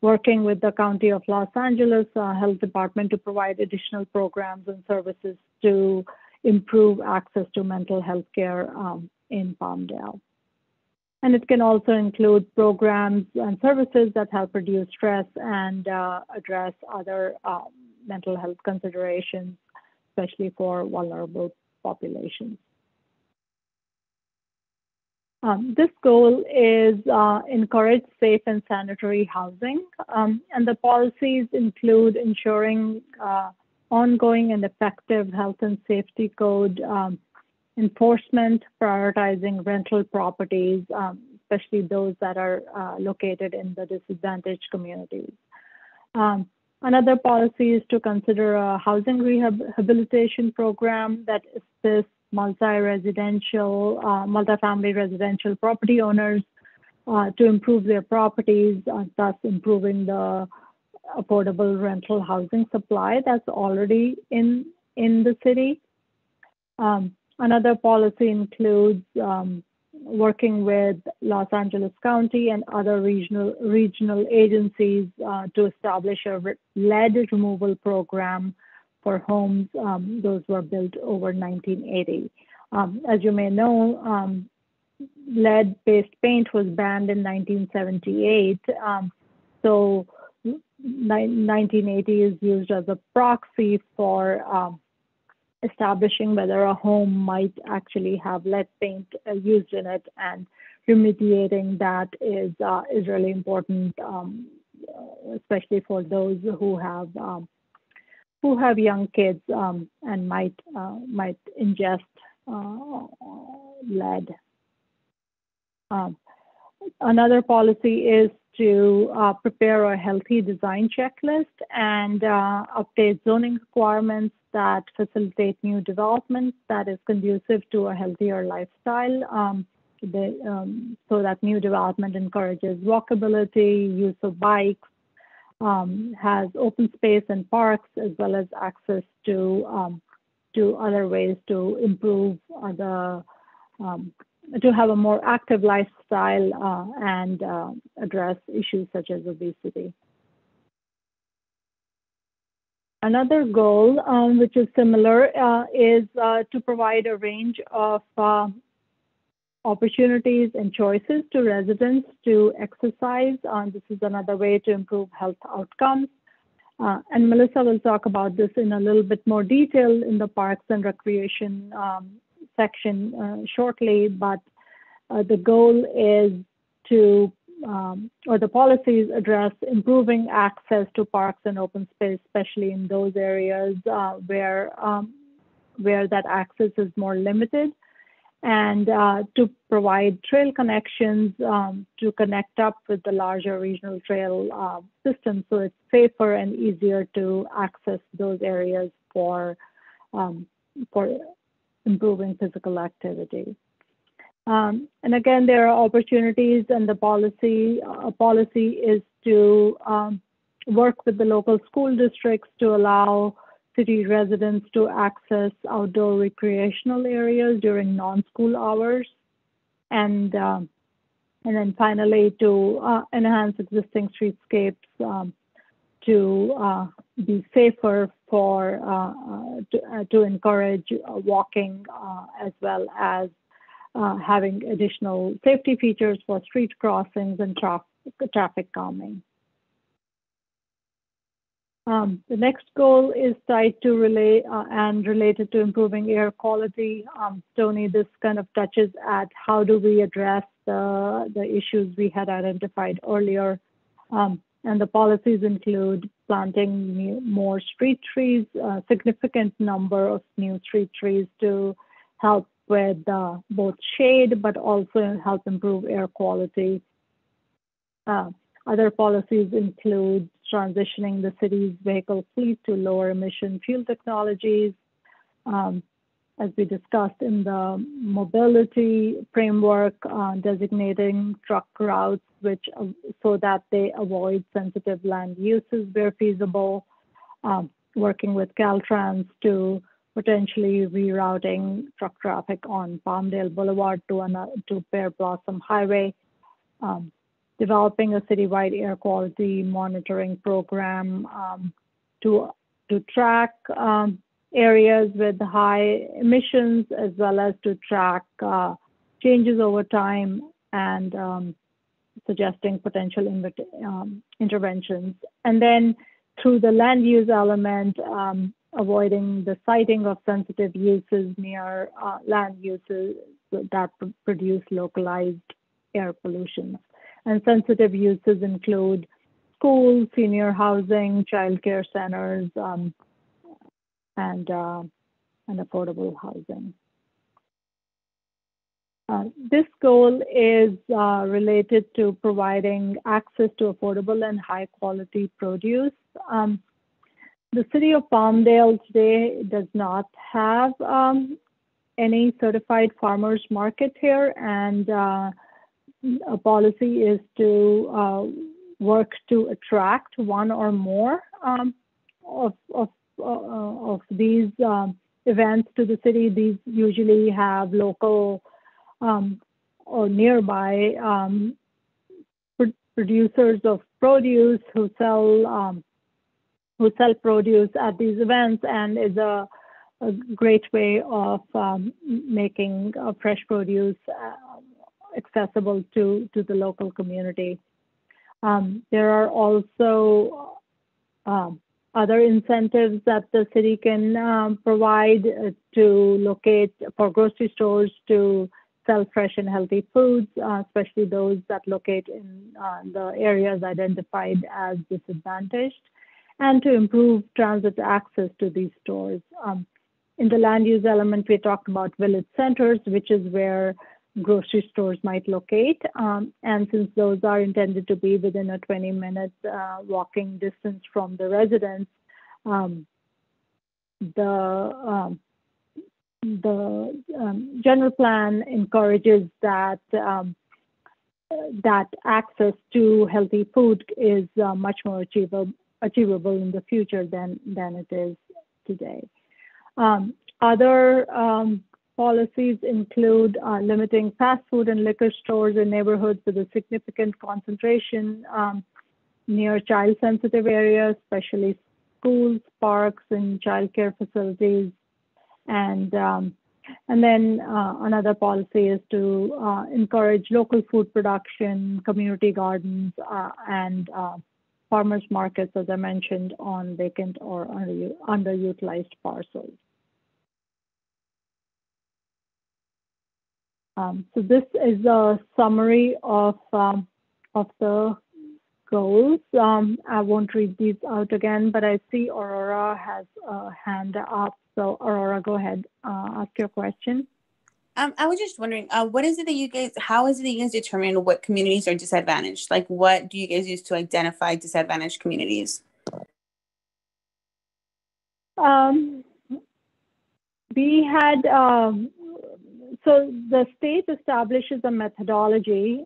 working with the County of Los Angeles uh, Health Department to provide additional programs and services to improve access to mental health care um, in Palmdale. And it can also include programs and services that help reduce stress and uh, address other uh, mental health considerations, especially for vulnerable populations. Um, this goal is uh, encourage safe and sanitary housing, um, and the policies include ensuring uh, ongoing and effective health and safety code um, enforcement, prioritizing rental properties, um, especially those that are uh, located in the disadvantaged communities. Um, another policy is to consider a housing rehabilitation program that assists multi-residential, uh, multi-family residential property owners uh, to improve their properties, uh, thus improving the affordable rental housing supply that's already in in the city. Um, Another policy includes um, working with Los Angeles County and other regional regional agencies uh, to establish a lead removal program for homes. Um, those were built over 1980. Um, as you may know, um, lead-based paint was banned in 1978. Um, so 1980 is used as a proxy for um, establishing whether a home might actually have lead paint uh, used in it and remediating that is uh, is really important, um, especially for those who have who have young kids um, and might uh, might ingest uh, lead. Um, another policy is to uh, prepare a healthy design checklist and uh, update zoning requirements that facilitate new development that is conducive to a healthier lifestyle. Um, the, um, so that new development encourages walkability, use of bikes, um, has open space and parks, as well as access to um, to other ways to improve the um, to have a more active lifestyle uh, and uh, address issues such as obesity. Another goal, um, which is similar, uh, is uh, to provide a range of uh, opportunities and choices to residents to exercise. Uh, this is another way to improve health outcomes. Uh, and Melissa will talk about this in a little bit more detail in the Parks and Recreation um, section uh, shortly, but the goal is to um, or the policies address improving access to parks and open space, especially in those areas uh, where um, where that access is more limited, and uh, to provide trail connections um, to connect up with the larger regional trail uh, system, so it's safer and easier to access those areas for um, for improving physical activity. Um, and again, there are opportunities, and the policy uh, policy is to um, work with the local school districts to allow city residents to access outdoor recreational areas during non-school hours, and um, and then finally to uh, enhance existing streetscapes um, to uh, be safer for uh, uh to, uh, to, encourage uh, walking as well as having additional safety features for street crossings and tra traffic calming. Um, the next goal is tied to relate uh, and related to improving air quality. Um, Tony, this kind of touches at how do we address the, the issues we had identified earlier. Um, and the policies include planting new, more street trees, a significant number of new street trees to help with uh, both shade, but also help improve air quality. Uh, other policies include transitioning the city's vehicle fleet to lower emission fuel technologies. Um, as we discussed in the mobility framework, uh, designating truck routes which uh, so that they avoid sensitive land uses where feasible, um, working with Caltrans to potentially rerouting truck traffic on Palmdale Boulevard to, another, to Pearblossom Highway, um, developing a citywide air quality monitoring program um, to, to track um, areas with high emissions as well as to track uh, changes over time and um, suggesting potential um, interventions. And then through the land use element, um, avoiding the siting of sensitive uses near uh, land uses that produce localized air pollution. And sensitive uses include schools, senior housing, child care centers, um, and, uh, and affordable housing. Uh, this goal is uh, related to providing access to affordable and high quality produce. Um, the city of Palmdale today does not have um, any certified farmers market here, and uh, a policy is to uh, work to attract one or more um, of, of, uh, of these um, events to the city. These usually have local um, or nearby um, producers of produce who sell um, who sell produce at these events and is a, a great way of um, making uh, fresh produce uh, accessible to, to the local community. Um, there are also um, other incentives that the city can um, provide uh, to locate for grocery stores to sell fresh and healthy foods, uh, especially those that locate in uh, the areas identified as disadvantaged, and to improve transit access to these stores. Um, in the land use element, we talked about village centers, which is where grocery stores might locate. Um, and since those are intended to be within a 20 minute uh, walking distance from the residence, um, the um, the um, general plan encourages that um, that access to healthy food is uh, much more achievable achievable in the future than than it is today. Um, other Policies include uh, limiting fast food and liquor stores in neighborhoods with a significant concentration um, near child sensitive areas, especially schools, parks, and childcare facilities. And, um, and then uh, another policy is to uh, encourage local food production, community gardens, uh, and uh, farmers markets, as I mentioned, on vacant or underutilized parcels. Um, so this is a summary of, um, of the goals. Um, I won't read these out again, but I see Aurora has a hand up. So Aurora, go ahead, uh, ask your question. Um, I was just wondering, uh, what is it that you guys, how is it that you guys determine what communities are disadvantaged? Like what do you guys use to identify disadvantaged communities? Um, we had um, so the state establishes a methodology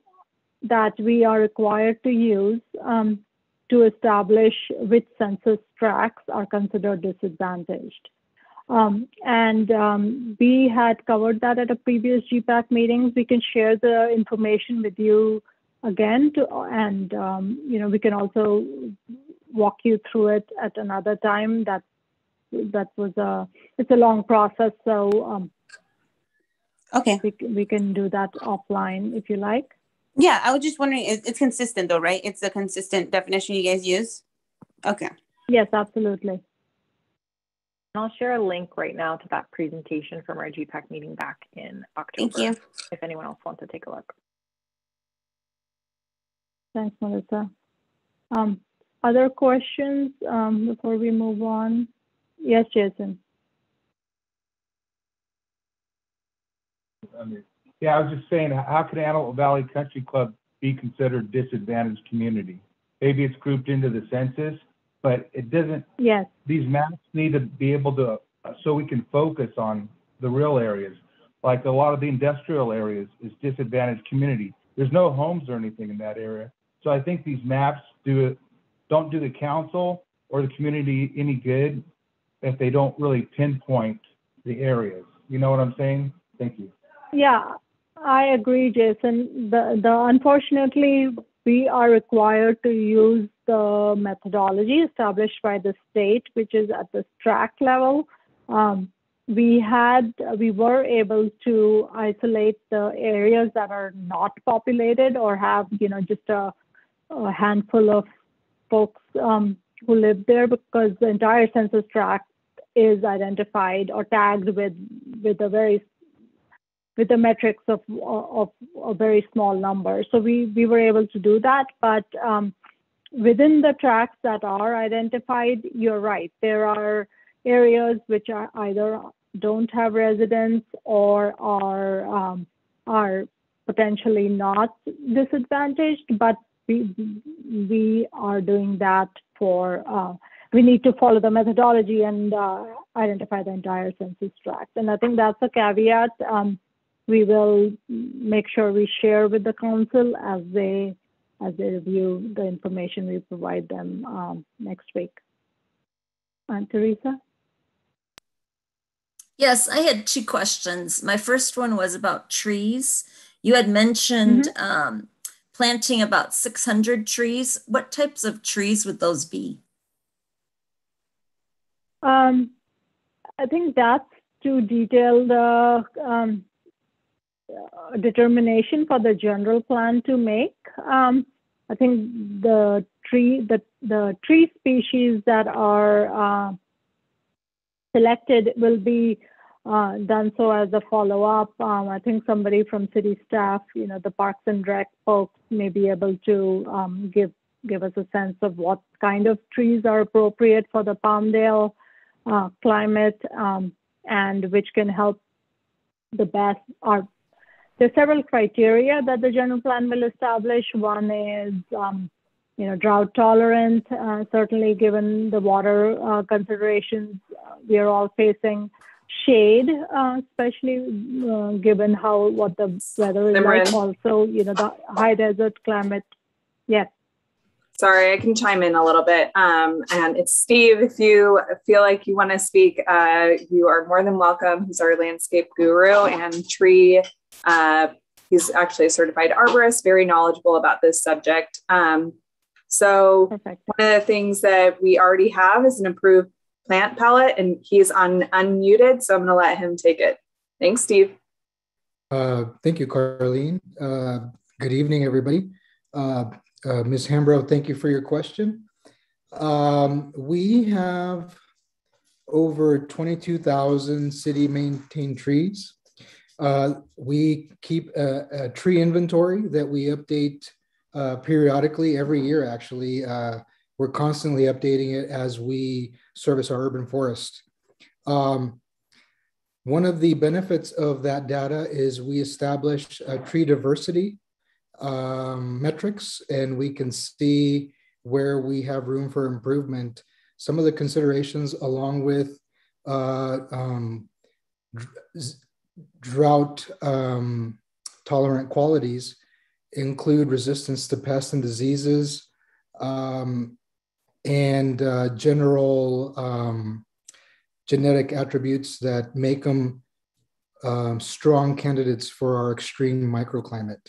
that we are required to use um, to establish which census tracts are considered disadvantaged. Um, and um, we had covered that at a previous GPAC meeting. We can share the information with you again, to, and um, you know we can also walk you through it at another time. That that was a it's a long process, so um, okay, we we can do that offline if you like. Yeah, I was just wondering, it's consistent though, right? It's a consistent definition you guys use. Okay. Yes, absolutely. I'll share a link right now to that presentation from our GPAC meeting back in October. Thank you. If anyone else wants to take a look. Thanks, Melissa. Um, other questions um, before we move on? Yes, Jason. Yeah, I was just saying, how can Antelope Valley Country Club be considered disadvantaged community? Maybe it's grouped into the census, but it doesn't. Yes. These maps need to be able to, uh, so we can focus on the real areas. Like a lot of the industrial areas is disadvantaged community. There's no homes or anything in that area. So I think these maps do it, don't do the council or the community any good if they don't really pinpoint the areas. You know what I'm saying? Thank you. Yeah, I agree, Jason. The, the unfortunately, we are required to use the methodology established by the state, which is at the tract level. Um, we had, we were able to isolate the areas that are not populated or have, you know, just a, a handful of folks um, who live there because the entire census tract is identified or tagged with with a very with the metrics of, of a very small number. So we, we were able to do that. But um, within the tracks that are identified, you're right. There are areas which are either don't have residents or are um, are potentially not disadvantaged, but we we are doing that for uh, we need to follow the methodology and uh, identify the entire census tract. And I think that's a caveat. Um, we will make sure we share with the council as they as they review the information we provide them um, next week. And Teresa? Yes, I had two questions. My first one was about trees. You had mentioned mm -hmm. um, planting about 600 trees. What types of trees would those be? Um, I think that's too detailed. Uh, um, determination for the general plan to make. Um, I think the tree the the tree species that are uh, selected will be uh, done so as a follow up. Um, I think somebody from city staff, you know, the Parks and Rec folks may be able to um, give give us a sense of what kind of trees are appropriate for the Palmdale uh, climate um, and which can help the best our there are several criteria that the general plan will establish. One is, um, you know, drought tolerant, uh, certainly given the water uh, considerations uh, we are all facing. Shade, uh, especially uh, given how what the weather is Simran. like. Also, you know, the high desert climate. Yes. Sorry, I can chime in a little bit. Um, and it's Steve. If you feel like you want to speak, uh, you are more than welcome. He's our landscape guru and tree uh, he's actually a certified arborist, very knowledgeable about this subject. Um, so Perfect. one of the things that we already have is an approved plant palette, and he's on unmuted, so I'm going to let him take it. Thanks, Steve. Uh, thank you, Carlene. Uh, good evening, everybody. Uh, uh Ms. Hambro, thank you for your question. Um, we have over 22,000 city maintained trees. Uh, we keep a, a, tree inventory that we update uh, periodically every year, actually. Uh, we're constantly updating it as we service our urban forest. Um, one of the benefits of that data is we establish a tree diversity um, metrics and we can see where we have room for improvement. Some of the considerations along with uh, um, drought um, tolerant qualities include resistance to pests and diseases um, and uh, general um, genetic attributes that make them um, strong candidates for our extreme microclimate.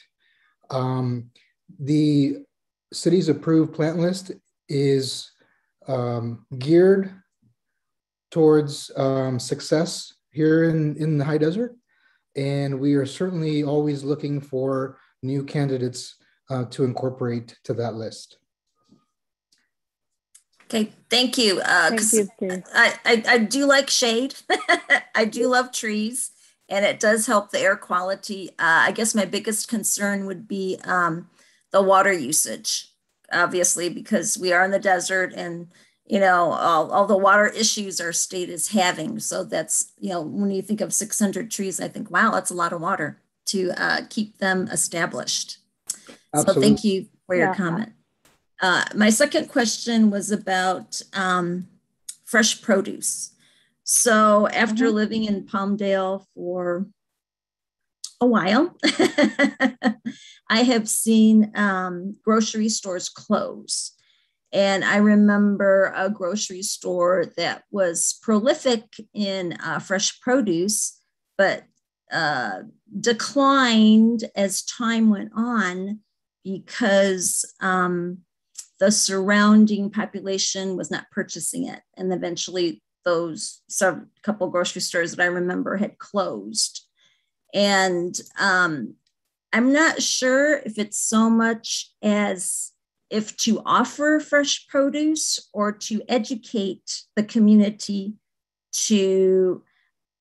Um, the city's approved plant list is um, geared towards um, success here in, in the high desert. And we are certainly always looking for new candidates uh, to incorporate to that list. Okay, thank you. Uh, thank you I, I, I do like shade. [LAUGHS] I do love trees and it does help the air quality. Uh, I guess my biggest concern would be um, the water usage, obviously, because we are in the desert and you know, all, all the water issues our state is having. So that's, you know, when you think of 600 trees, I think, wow, that's a lot of water to uh, keep them established. Absolutely. So thank you for your yeah. comment. Uh, my second question was about um, fresh produce. So after mm-hmm. living in Palmdale for a while, [LAUGHS] I have seen um, grocery stores close. And I remember a grocery store that was prolific in uh, fresh produce, but uh, declined as time went on because um, the surrounding population was not purchasing it. And eventually, those some couple grocery stores that I remember had closed. And um, I'm not sure if it's so much as if to offer fresh produce or to educate the community to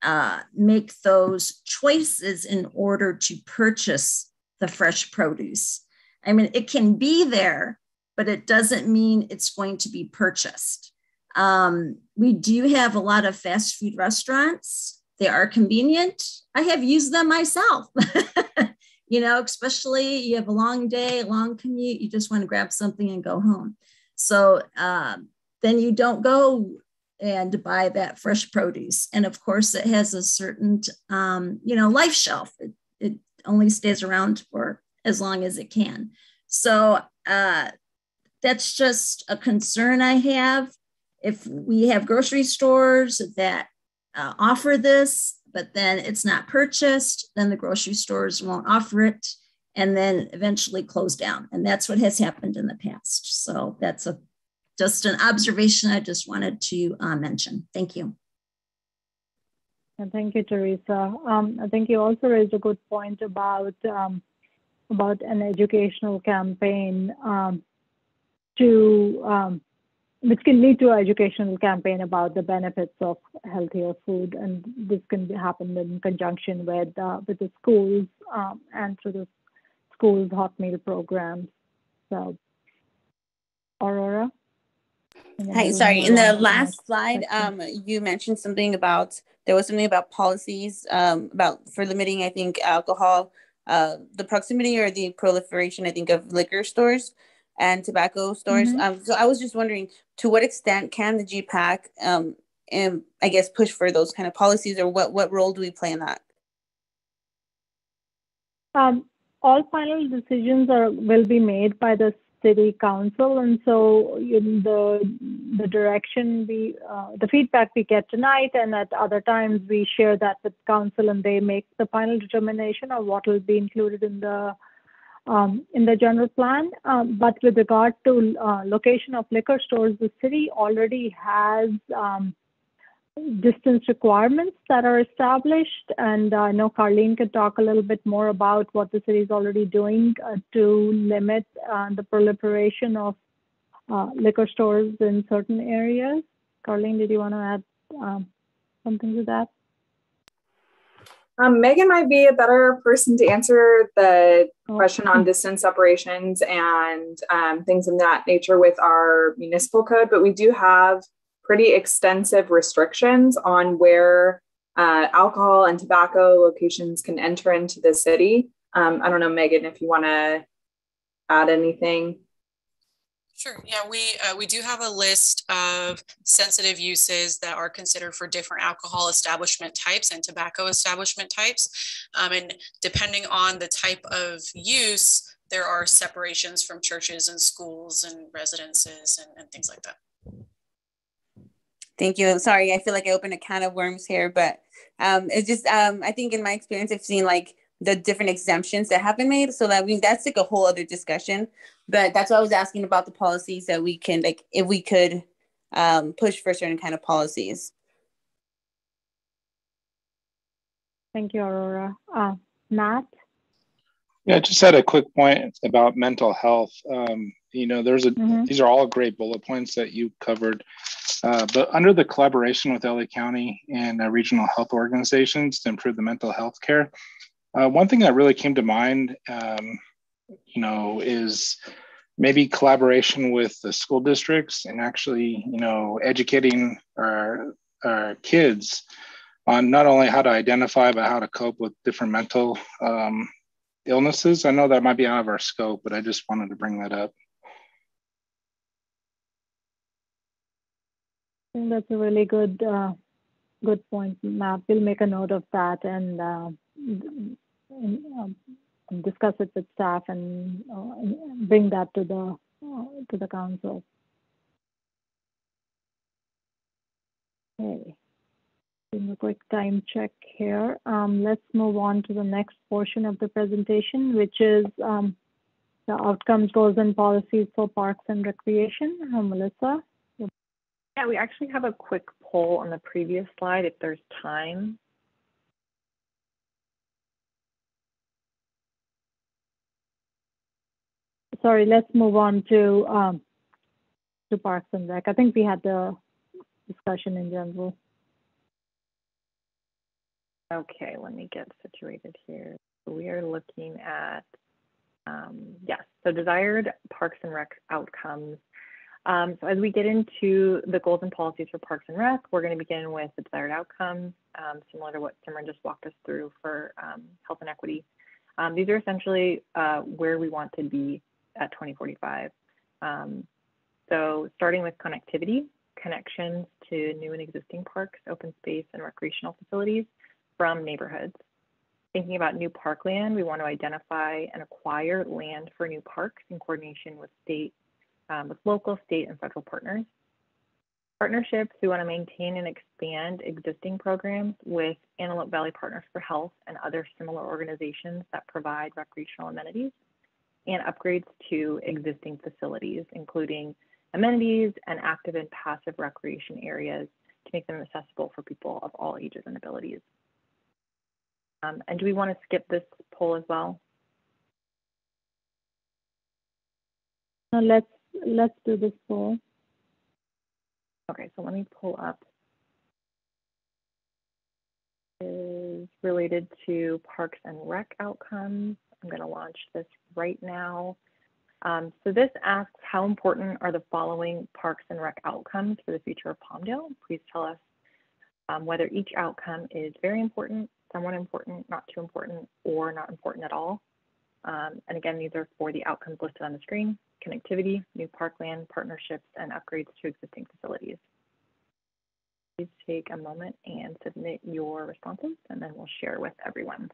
uh, make those choices in order to purchase the fresh produce. I mean, it can be there, but it doesn't mean it's going to be purchased. Um, we do have a lot of fast food restaurants. They are convenient. I have used them myself. [LAUGHS] you know, especially you have a long day, long commute, you just want to grab something and go home. So um, then you don't go and buy that fresh produce. And of course, it has a certain, um, you know, life shelf. It, it only stays around for as long as it can. So uh, that's just a concern I have. If we have grocery stores that uh, offer this, but then it's not purchased, then the grocery stores won't offer it and then eventually close down. And that's what has happened in the past. So that's a just an observation I just wanted to uh, mention. Thank you. And thank you, Teresa. Um, I think you also raised a good point about um, about an educational campaign um, to um, which can lead to an educational campaign about the benefits of healthier food, and this can happen in conjunction with uh, with the schools um, and through the schools hot meal programs. So, Aurora. Hi, sorry. In the last slide, um, you mentioned something about there was something about policies um, about for limiting, I think, alcohol, uh, the proximity or the proliferation, I think, of liquor stores and tobacco stores. Mm-hmm. Um, so I was just wondering, to what extent can the GPAC, um, and I guess, push for those kind of policies, or what what role do we play in that? Um, all final decisions are will be made by the city council, and so in the the direction we uh, the feedback we get tonight, and at other times we share that with council, and they make the final determination of what will be included in the um, in the general plan. Um, but with regard to uh, location of liquor stores, the city already has um, distance requirements that are established. And I know Carlene could talk a little bit more about what the city is already doing uh, to limit uh, the proliferation of uh, liquor stores in certain areas. Carlene, did you want to add um, something to that? Um, Megan might be a better person to answer the question on distance separations and um, things of that nature with our municipal code, but we do have pretty extensive restrictions on where uh, alcohol and tobacco locations can enter into the city. Um, I don't know, Megan, if you want to add anything. Sure. Yeah, we uh, we do have a list of sensitive uses that are considered for different alcohol establishment types and tobacco establishment types, um, and depending on the type of use, there are separations from churches and schools and residences and, and things like that. Thank you. Sorry, I feel like I opened a can of worms here, but um, it's just um, I think in my experience, I've seen like the different exemptions that have been made. So that I mean that's like a whole other discussion. But that's why I was asking about the policies that we can like if we could um, push for certain kind of policies. Thank you, Aurora. Uh, Matt? Yeah, just had a quick point about mental health. Um, you know, there's a mm-hmm. these are all great bullet points that you covered. Uh, but under the collaboration with LA County and uh, regional health organizations to improve the mental health care, uh, one thing that really came to mind, um, you know, is maybe collaboration with the school districts and actually, you know, educating our, our kids on not only how to identify, but how to cope with different mental um, illnesses. I know that might be out of our scope, but I just wanted to bring that up. That's a really good uh, good point, Matt. We'll make a note of that and, uh, and um, discuss it with staff and uh, bring that to the uh, to the council. Okay. Doing a quick time check here. Um, let's move on to the next portion of the presentation, which is um, the outcomes, goals, and policies for parks and recreation. Uh, Melissa. Yeah, we actually have a quick poll on the previous slide if there's time. Sorry, let's move on to um, to Parks and Rec. I think we had the discussion in general. Okay, let me get situated here. So we are looking at, um, yes, so desired Parks and Rec outcomes. Um, so as we get into the goals and policies for Parks and Rec, we're going to begin with the desired outcomes, um, similar to what Simran just walked us through for um, health and equity. Um, these are essentially uh, where we want to be at 2045. Um, so starting with connectivity, connections to new and existing parks, open space, and recreational facilities from neighborhoods. Thinking about new parkland, we want to identify and acquire land for new parks in coordination with state, um, with local, state, and federal partners. Partnerships, we want to maintain and expand existing programs with Antelope Valley Partners for Health and other similar organizations that provide recreational amenities and upgrades to existing facilities, including amenities and active and passive recreation areas to make them accessible for people of all ages and abilities. Um, and do we want to skip this poll as well? No, let's let's do this poll. Okay, so let me pull up is related to parks and rec outcomes. I'm going to launch this right now. Um, so this asks how important are the following parks and rec outcomes for the future of Palmdale? Please tell us um, whether each outcome is very important, somewhat important, not too important, or not important at all. Um, and again, these are for the outcomes listed on the screen, connectivity, new parkland, partnerships, and upgrades to existing facilities. Please take a moment and submit your responses, and then we'll share with everyone.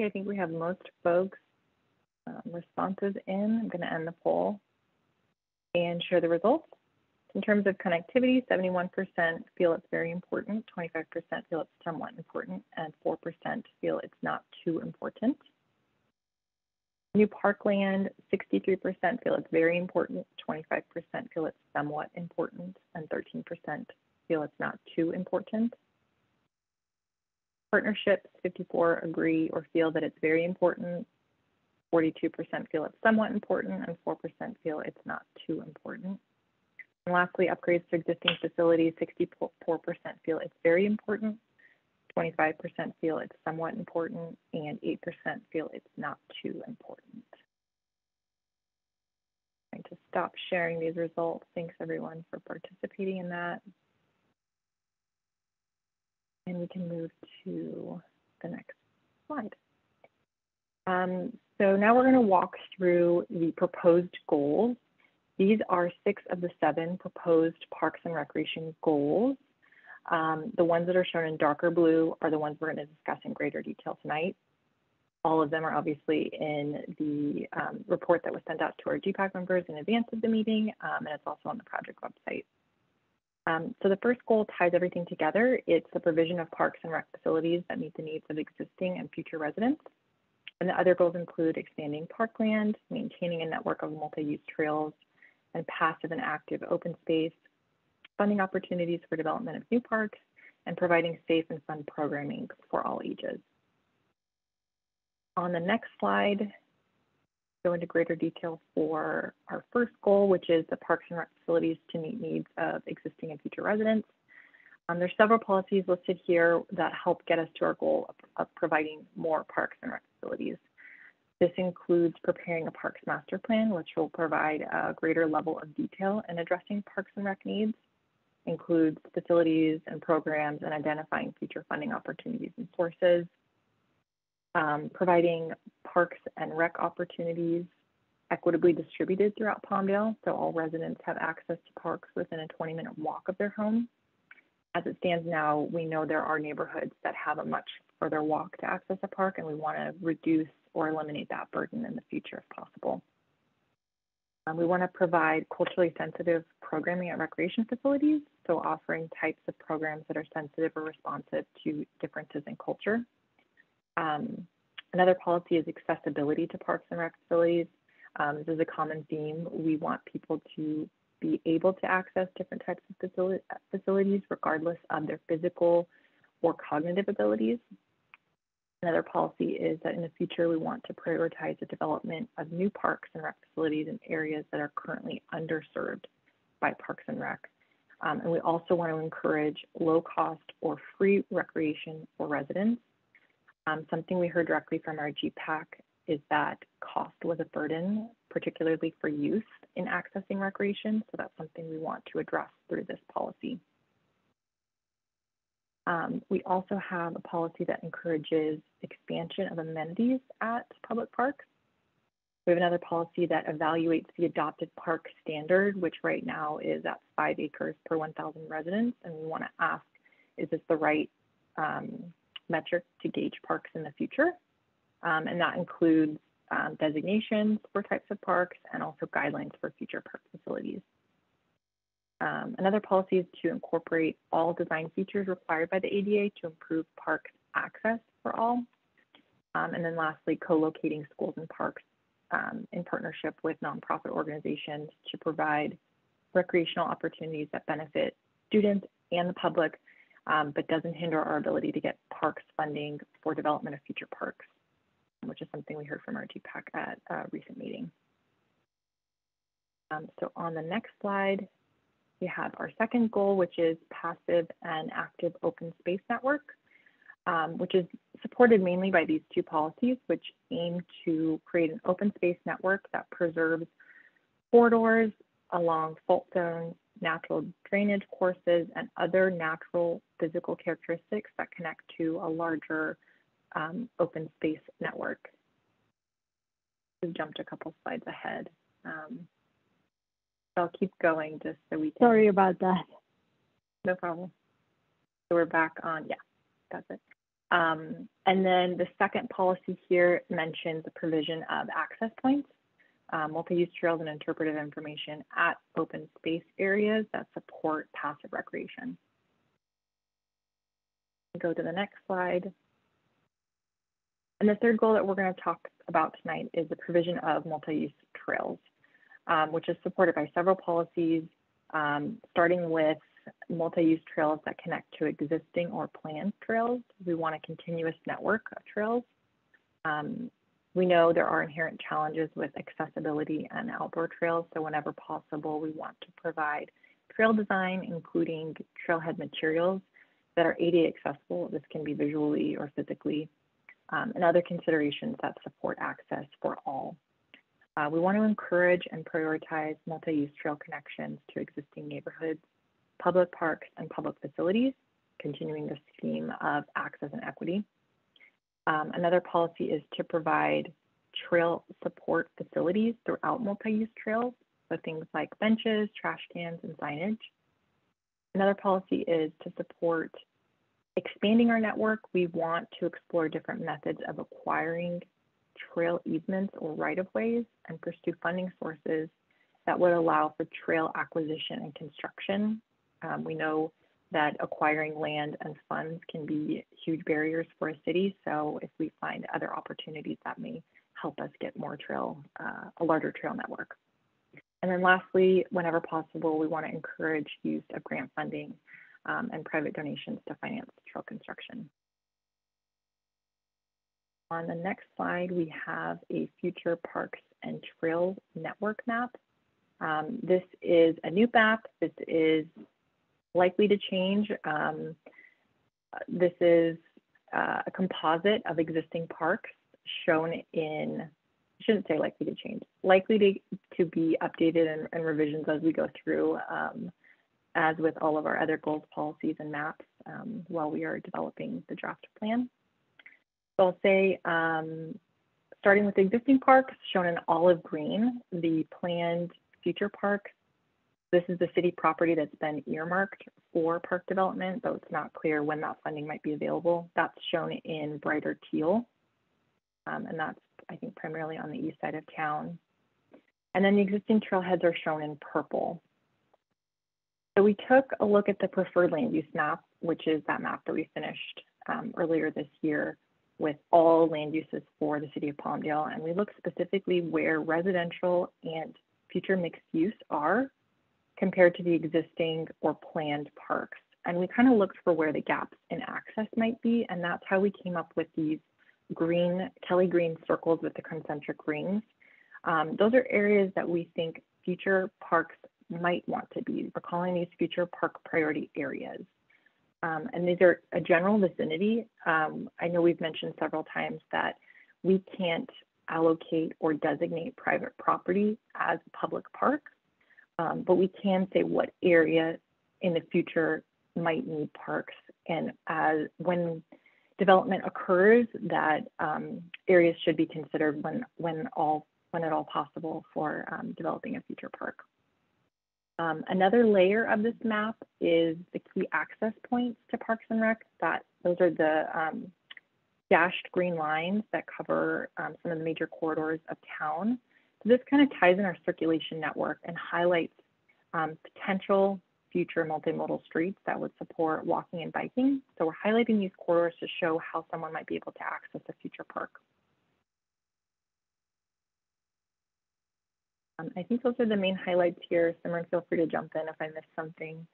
Okay, I think we have most folks um, responses in. I'm going to end the poll and share the results. In terms of connectivity, 71% feel it's very important, 25% feel it's somewhat important, and 4% feel it's not too important. New parkland, 63% feel it's very important, 25% feel it's somewhat important, and 13% feel it's not too important. Partnerships, 54 agree or feel that it's very important. 42% feel it's somewhat important and 4% feel it's not too important. And lastly, upgrades to existing facilities, 64% feel it's very important. 25% feel it's somewhat important, and 8% feel it's not too important. I'm going to stop sharing these results. Thanks everyone for participating in that. And we can move to the next slide. Um, so now we're going to walk through the proposed goals. These are six of the seven proposed Parks and Recreation goals. Um, the ones that are shown in darker blue are the ones we're going to discuss in greater detail tonight. All of them are obviously in the um, report that was sent out to our GPAC members in advance of the meeting, um, and it's also on the project website. Um, so the first goal ties everything together. It's the provision of parks and rec facilities that meet the needs of existing and future residents. And the other goals include expanding parkland, maintaining a network of multi-use trails, and passive and active open space, funding opportunities for development of new parks, and providing safe and fun programming for all ages. On the next slide, go into greater detail for our first goal, which is the parks and rec facilities to meet needs of existing and future residents. Um, there's several policies listed here that help get us to our goal of, of providing more parks and rec facilities. This includes preparing a parks master plan, which will provide a greater level of detail in addressing parks and rec needs, includes facilities and programs and identifying future funding opportunities and sources, um, providing parks and rec opportunities equitably distributed throughout Palmdale, so all residents have access to parks within a 20 minute walk of their home. As it stands now, we know there are neighborhoods that have a much further walk to access a park, and we want to reduce or eliminate that burden in the future if possible. Um, we want to provide culturally sensitive programming at recreation facilities, so offering types of programs that are sensitive or responsive to differences in culture. Um, another policy is accessibility to parks and rec facilities. Um, this is a common theme. We want people to be able to access different types of facilities regardless of their physical or cognitive abilities. Another policy is that in the future, we want to prioritize the development of new parks and rec facilities in areas that are currently underserved by Parks and Rec. Um, and we also want to encourage low cost or free recreation for residents. Um, something we heard directly from our GPAC is that cost was a burden, particularly for youth in accessing recreation. So that's something we want to address through this policy. Um, we also have a policy that encourages expansion of amenities at public parks. We have another policy that evaluates the adopted park standard, which right now is at five acres per 1,000 residents. And we want to ask, is this the right um, metric to gauge parks in the future? Um, and that includes um, designations for types of parks and also guidelines for future park facilities. Um, another policy is to incorporate all design features required by the ADA to improve park access for all. Um, and then lastly, co-locating schools and parks um, in partnership with nonprofit organizations to provide recreational opportunities that benefit students and the public, um, but doesn't hinder our ability to get parks funding for development of future parks, which is something we heard from our GPAC at a recent meeting. Um, so on the next slide, we have our second goal, which is passive and active open space network, um, which is supported mainly by these two policies, which aim to create an open space network that preserves corridors along fault zones, natural drainage courses, and other natural physical characteristics that connect to a larger um, open space network. We've jumped a couple slides ahead. Um, I'll keep going just so we can. Sorry about that. No problem. So we're back on, yeah, that's it. Um, and then the second policy here mentions the provision of access points, uh, multi-use trails and interpretive information at open space areas that support passive recreation. Go to the next slide. And the third goal that we're going to talk about tonight is the provision of multi-use trails um, which is supported by several policies, um, starting with multi-use trails that connect to existing or planned trails. We want a continuous network of trails. Um, we know there are inherent challenges with accessibility and outdoor trails, so whenever possible, we want to provide trail design, including trailhead materials that are ADA accessible. This can be visually or physically, um, and other considerations that support access for all. Uh, we want to encourage and prioritize multi-use trail connections to existing neighborhoods, public parks, and public facilities, continuing the theme of access and equity. Um, another policy is to provide trail support facilities throughout multi-use trails, so things like benches, trash cans, and signage. Another policy is to support expanding our network. We want to explore different methods of acquiring trail easements or right-of-ways and pursue funding sources that would allow for trail acquisition and construction. Um, we know that acquiring land and funds can be huge barriers for a city. So if we find other opportunities that may help us get more trail, uh, a larger trail network. And then lastly, whenever possible, we want to encourage use of grant funding um, and private donations to finance trail construction. On the next slide, we have a future parks and trail network map. Um, this is a new map. This is likely to change. Um, this is uh, a composite of existing parks shown in, I shouldn't say likely to change, likely to, to be updated and, and revisions as we go through, um, as with all of our other goals, policies, and maps um, while we are developing the draft plan. So I'll say, um, starting with existing parks shown in olive green, the planned future parks this is the city property that's been earmarked for park development, though it's not clear when that funding might be available. That's shown in brighter teal, um, and that's, I think, primarily on the east side of town. And then the existing trailheads are shown in purple. So we took a look at the preferred land use map, which is that map that we finished um, earlier this year with all land uses for the city of Palmdale. And we looked specifically where residential and future mixed use are compared to the existing or planned parks. And we kind of looked for where the gaps in access might be. And that's how we came up with these green, Kelly green circles with the concentric rings. Um, those are areas that we think future parks might want to be. We're calling these future park priority areas. Um, and these are a general vicinity. Um, I know we've mentioned several times that we can't allocate or designate private property as a public park. Um, but we can say what area in the future might need parks and as when development occurs that um, areas should be considered when when all when at all possible for um, developing a future park. Um, another layer of this map is the key access points to Parks and Rec. That those are the um, dashed green lines that cover um, some of the major corridors of town. This kind of ties in our circulation network and highlights um, potential future multimodal streets that would support walking and biking. So we're highlighting these corridors to show how someone might be able to access a future park. Um, I think those are the main highlights here. Simran, feel free to jump in if I missed something.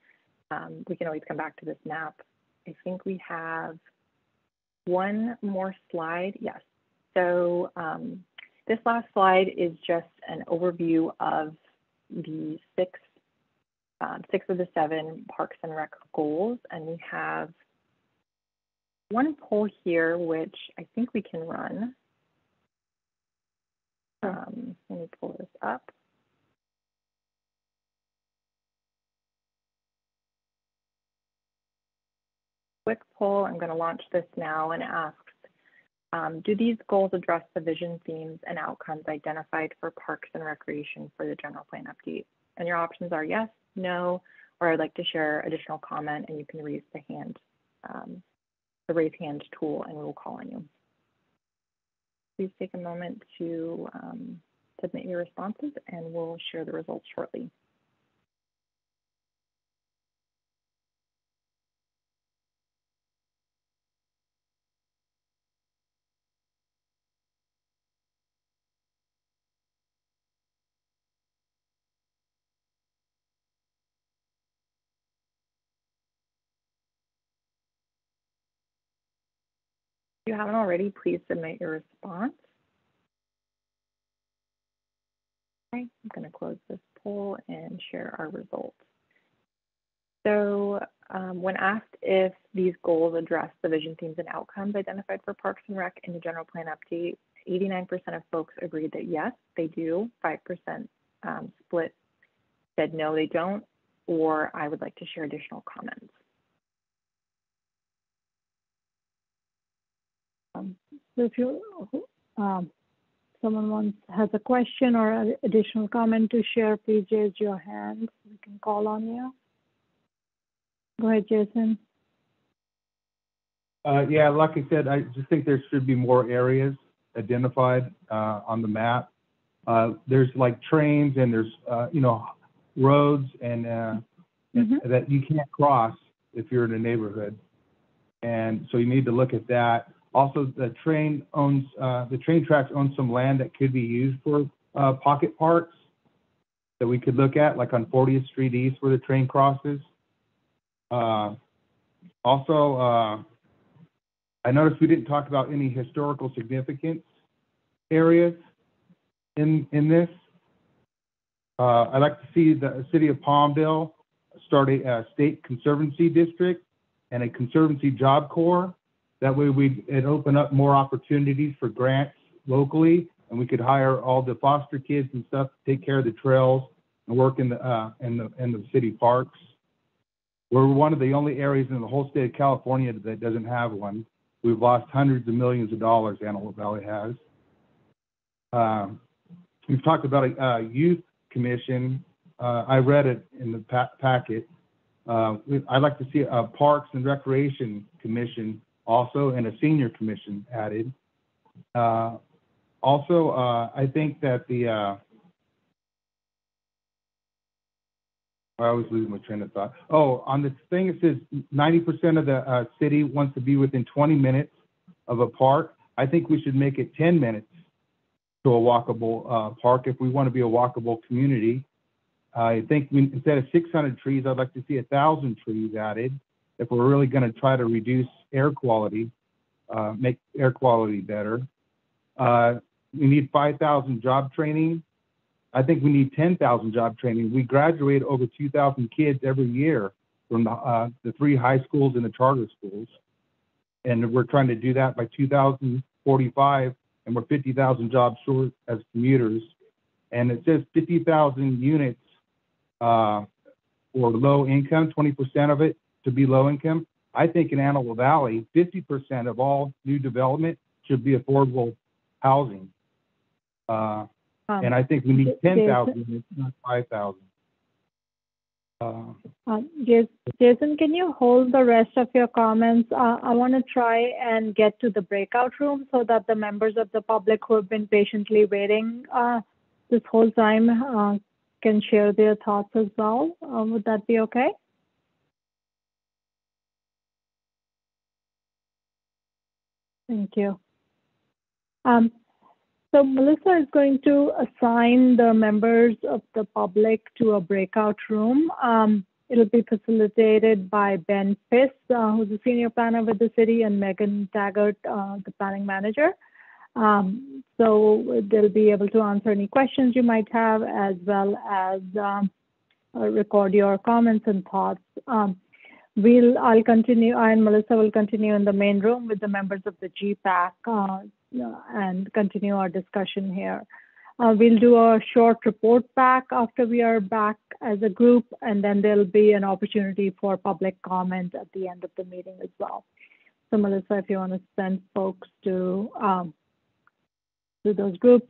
Um, we can always come back to this map. I think we have one more slide. Yes. So um, this last slide is just an overview of the six, um, six of the seven Parks and Rec goals. And we have one poll here, which I think we can run. Um, let me pull this up. Quick poll, I'm going to launch this now and ask um, do these goals address the vision themes and outcomes identified for parks and recreation for the general plan update? And your options are yes, no, or I'd like to share additional comment and you can raise the hand, um, the raise hand tool and we will call on you. Please take a moment to um, submit your responses and we'll share the results shortly. If you haven't already, please submit your response. Okay, I'm going to close this poll and share our results. So um, when asked if these goals address the vision themes and outcomes identified for Parks and Rec in the general plan update, 89% of folks agreed that yes, they do. 5% um, split said no, they don't, or I would like to share additional comments. Um, so if you, um, someone wants has a question or additional comment to share, please raise your hand. We can call on you. Go ahead, Jason. Uh, yeah, like I said, I just think there should be more areas identified uh, on the map. Uh, there's like trains and there's, uh, you know, roads and uh, mm-hmm. that you can't cross if you're in a neighborhood. And so you need to look at that. Also, the train owns, uh, the train tracks own some land that could be used for uh, pocket parks that we could look at, like on 40th Street East where the train crosses. Uh, also, uh, I noticed we didn't talk about any historical significance areas in in this. Uh, I'd like to see the city of Palmdale start a, a, state conservancy district and a conservancy job corps. That way, we it open up more opportunities for grants locally, and we could hire all the foster kids and stuff to take care of the trails and work in the uh, in the in the city parks. We're one of the only areas in the whole state of California that doesn't have one. We've lost hundreds of millions of dollars. Antelope Valley has. Um, we've talked about a, a youth commission. Uh, I read it in the pa packet. Uh, I'd like to see a Parks and Recreation Commission also and a Senior Commission added. Uh, also, uh, I think that the uh, I always lose my train of thought. Oh, on the thing it says 90% of the uh, city wants to be within 20 minutes of a park. I think we should make it 10 minutes to a walkable uh, park if we want to be a walkable community. I think we, instead of 600 trees, I'd like to see a thousand trees added if we're really going to try to reduce air quality, uh, make air quality better. Uh, we need 5,000 job training. I think we need 10,000 job training. We graduate over 2,000 kids every year from the, uh, the three high schools and the charter schools. And we're trying to do that by 2045 and we're 50,000 jobs short as commuters. And it says 50,000 units uh, for low income, 20% of it to be low income. I think in Antelope Valley, 50% of all new development should be affordable housing. Uh, um, and I think we need 10,000 units, not 5,000. Uh, uh, Jason, can you hold the rest of your comments? Uh, I want to try and get to the breakout room so that the members of the public who have been patiently waiting uh, this whole time uh, can share their thoughts as well. Uh, would that be okay? Thank you. Um, so Melissa is going to assign the members of the public to a breakout room. Um, it'll be facilitated by Ben Piss, uh, who's a senior planner with the city, and Megan Taggart, uh, the planning manager. Um, so they'll be able to answer any questions you might have, as well as um, uh, record your comments and thoughts. Um, we'll, I'll continue, I and Melissa will continue in the main room with the members of the GPAC uh, and continue our discussion here. Uh, we'll do a short report back after we are back as a group, and then there'll be an opportunity for public comment at the end of the meeting as well. So Melissa, if you want to send folks to, um, to those groups.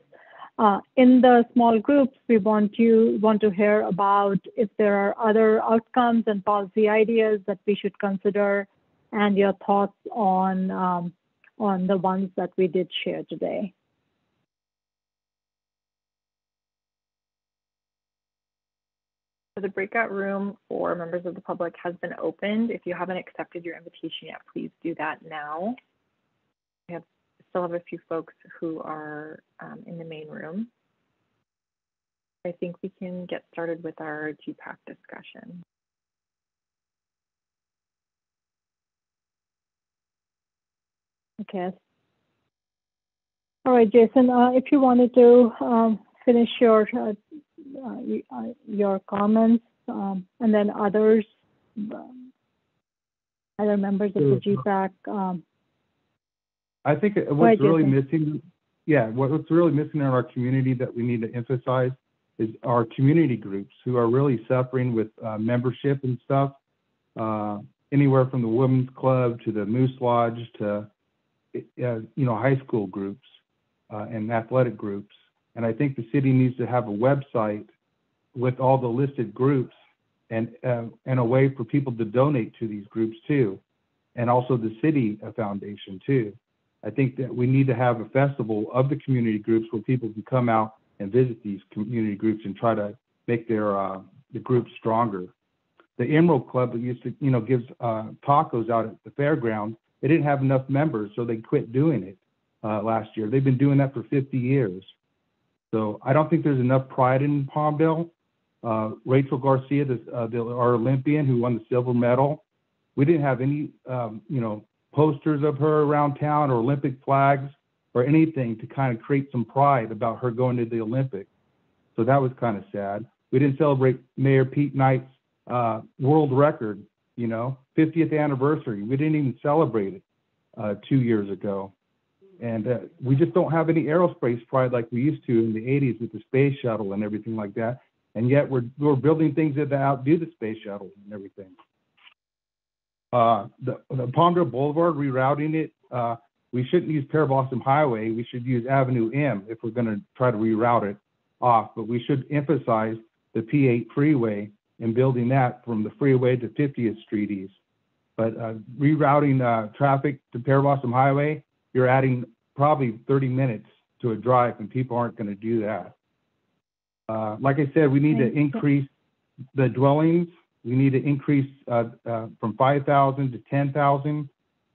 Uh, in the small groups, we want you want to hear about if there are other outcomes and policy ideas that we should consider and your thoughts on um, on the ones that we did share today. So the breakout room for members of the public has been opened. If you haven't accepted your invitation yet, please do that now. We have still have a few folks who are um, in the main room. I think we can get started with our GPAC discussion. Okay. All right, Jason, uh, if you wanted to um, finish your uh, uh, uh, your comments, um, and then others um, other members of the GPAC. I think what's really missing, yeah, what's really missing in our community that we need to emphasize is our community groups who are really suffering with uh, membership and stuff. Uh, anywhere from the women's club to the Moose Lodge to, uh, you know, high school groups uh, and athletic groups. And I think the city needs to have a website with all the listed groups and uh, and a way for people to donate to these groups too, and also the city foundation too. I think that we need to have a festival of the community groups where people can come out and visit these community groups and try to make their uh, the groups stronger. The Emerald Club used to, you know, gives uh, tacos out at the fairground. They didn't have enough members, so they quit doing it uh, last year. They've been doing that for 50 years. So I don't think there's enough pride in Palmdale. Uh, Rachel Garcia, the, uh, the, our Olympian who won the silver medal, we didn't have any, um, you know, posters of her around town or Olympic flags or anything to kind of create some pride about her going to the Olympics. So that was kind of sad. We didn't celebrate Mayor Pete Knight's uh, world record, you know, 50th anniversary. We didn't even celebrate it uh, two years ago. And uh, we just don't have any aerospace pride like we used to in the 80s with the space shuttle and everything like that. And yet we're, we're building things that outdo the space shuttle and everything. Uh, the, the Palmdale Boulevard, rerouting it, uh, we shouldn't use Pearblossom Highway. We should use Avenue M if we're going to try to reroute it off. But we should emphasize the P8 freeway and building that from the freeway to 50th Street East. But uh, rerouting uh, traffic to Pearblossom Highway, you're adding probably 30 minutes to a drive, and people aren't going to do that. Uh, like I said, we need to increase the dwellings. We need to increase uh, uh, from 5,000 to 10,000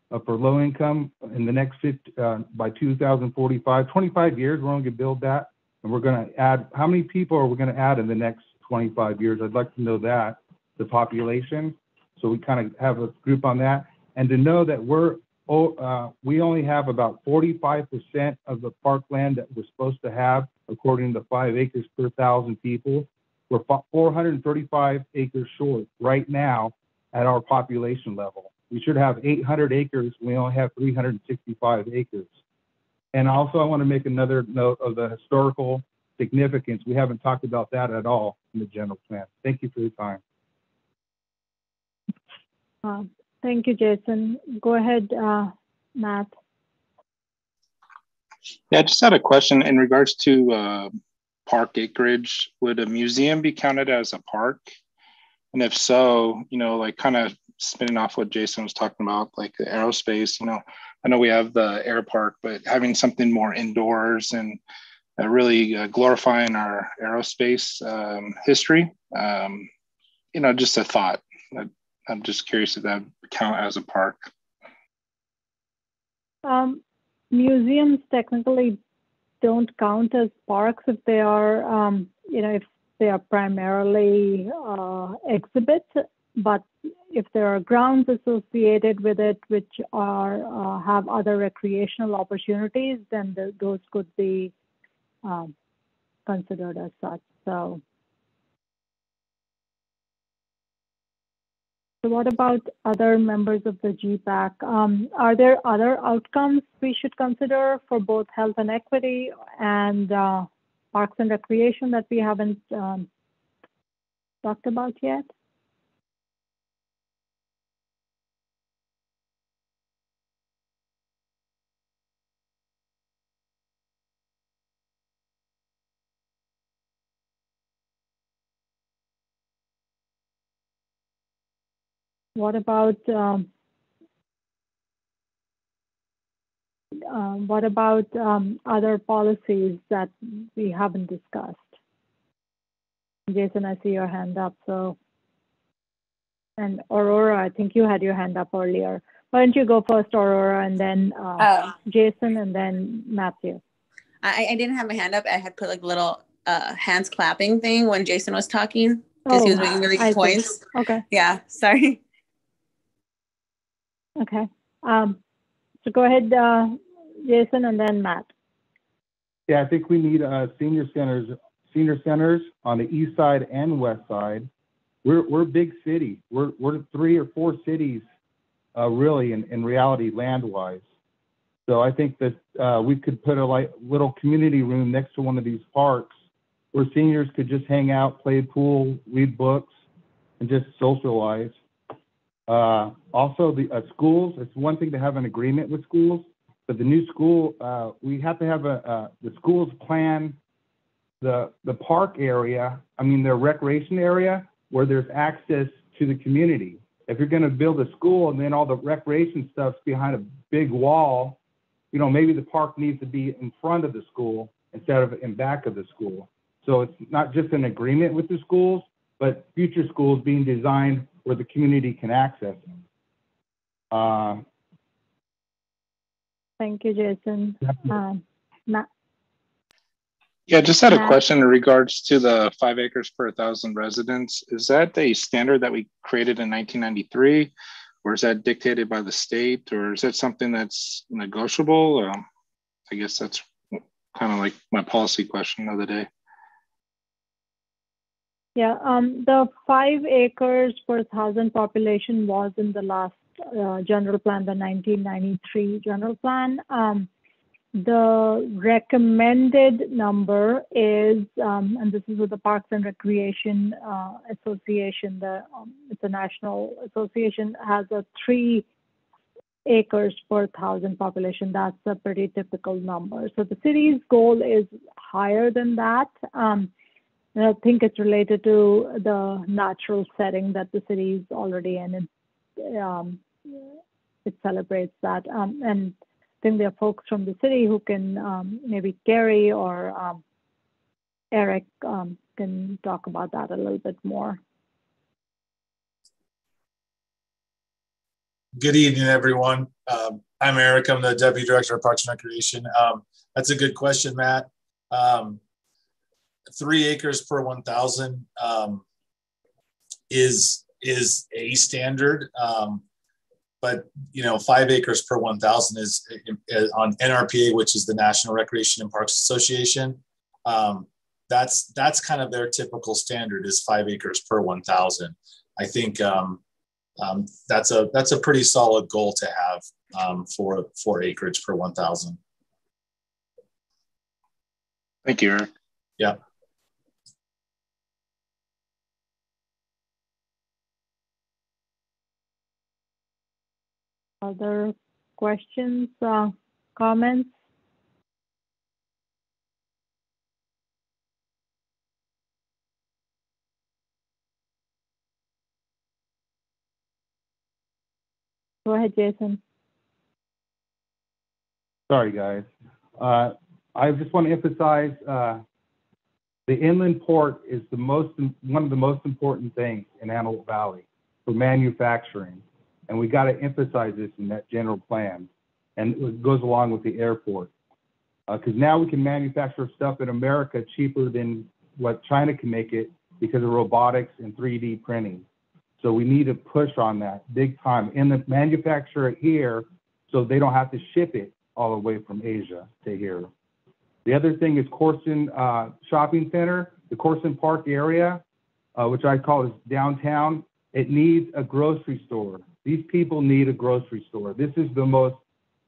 uh, for low income in the next 50, by 2045. 25 years, we're only going to build that, and we're going to add. How many people are we going to add in the next 25 years? I'd like to know that the population. So we kind of have a group on that, and to know that we're oh, uh, we only have about 45% of the parkland that we're supposed to have, according to five acres per thousand people. We're 435 acres short right now at our population level. We should have 800 acres. We only have 365 acres. And also, I want to make another note of the historical significance. We haven't talked about that at all in the general plan. Thank you for your time. Um, Thank you, Jason. Go ahead, uh, Matt. Yeah, I just had a question in regards to uh, park acreage. Would a museum be counted as a park? And if so, you know, like kind of spinning off what Jason was talking about, like the aerospace, you know, I know we have the air park, but having something more indoors and uh, really uh, glorifying our aerospace um, history, um, you know, just a thought. I'm just curious if that count as a park. Um, museums technically don't count as parks if they are, um, you know, if they are primarily uh, exhibits, but if there are grounds associated with it which are uh, have other recreational opportunities, then the, those could be um, considered as such. So So what about other members of the GPAC? Um, are there other outcomes we should consider for both health and equity and uh, parks and recreation that we haven't um, talked about yet? What about um, um, what about um, other policies that we haven't discussed? Jason, I see your hand up. So, and Aurora, I think you had your hand up earlier. Why don't you go first, Aurora, and then uh, oh. Jason, and then Matthew? I, I didn't have my hand up. I had put like a little uh, hands clapping thing when Jason was talking because oh, he was making really good points. See. Okay. Yeah. Sorry. Okay. Um, so go ahead, uh, Jason, and then Matt. Yeah, I think we need uh, senior centers, senior centers on the east side and west side, we're we're big city. We're we're three or four cities, uh, really, in, in reality, land wise. So I think that uh, we could put a like little community room next to one of these parks where seniors could just hang out, play pool, read books, and just socialize. Uh, also, the uh, schools. It's one thing to have an agreement with schools, but the new school, uh, we have to have a the schools plan the the park area. I mean, their recreation area where there's access to the community. If you're going to build a school and then all the recreation stuff's behind a big wall, you know, maybe the park needs to be in front of the school instead of in back of the school. So it's not just an agreement with the schools, but future schools being designed where the community can access them. Uh, Thank you, Jason. Matt. Yeah, just had a question in regards to the five acres per thousand residents. Is that a standard that we created in 1993, or is that dictated by the state, or is that something that's negotiable? Um, I guess that's kind of like my policy question of the day. Yeah, um, the five acres per thousand population was in the last uh, general plan, the 1993 general plan. Um, the recommended number is, um, and this is with the Parks and Recreation uh, Association, the um, it's a national association, has a three acres per thousand population. That's a pretty typical number. So the city's goal is higher than that. Um, and I think it's related to the natural setting that the city is already in. It, um, it celebrates that. Um, and I think there are folks from the city who can, um, maybe Gary or um, Eric um, can talk about that a little bit more. Good evening, everyone. Um, I'm Eric. I'm the Deputy Director of Parks and Recreation. That's a good question, Matt. Um, three acres per 1,000 um, is is a standard, um, but you know five acres per 1,000 is, is, on NRPA, which is the National Recreation and Parks Association. Um, that's that's kind of their typical standard is five acres per 1,000. I think um, um, that's a that's a pretty solid goal to have um, for for acreage per 1,000. Thank you, Eric. Yeah. Other questions, uh, comments? Go ahead, Jason. Sorry, guys. Uh, I just want to emphasize uh, the inland port is the most one of the most important things in Antelope Valley for manufacturing. And we got to emphasize this in that general plan. And it goes along with the airport. Because uh, now we can manufacture stuff in America cheaper than what China can make it because of robotics and 3D printing. So we need to push on that big time and the manufacture it here so they don't have to ship it all the way from Asia to here. The other thing is Courson uh, Shopping Center, the Courson Park area, uh, which I call is downtown. It needs a grocery store. These people need a grocery store. This is the most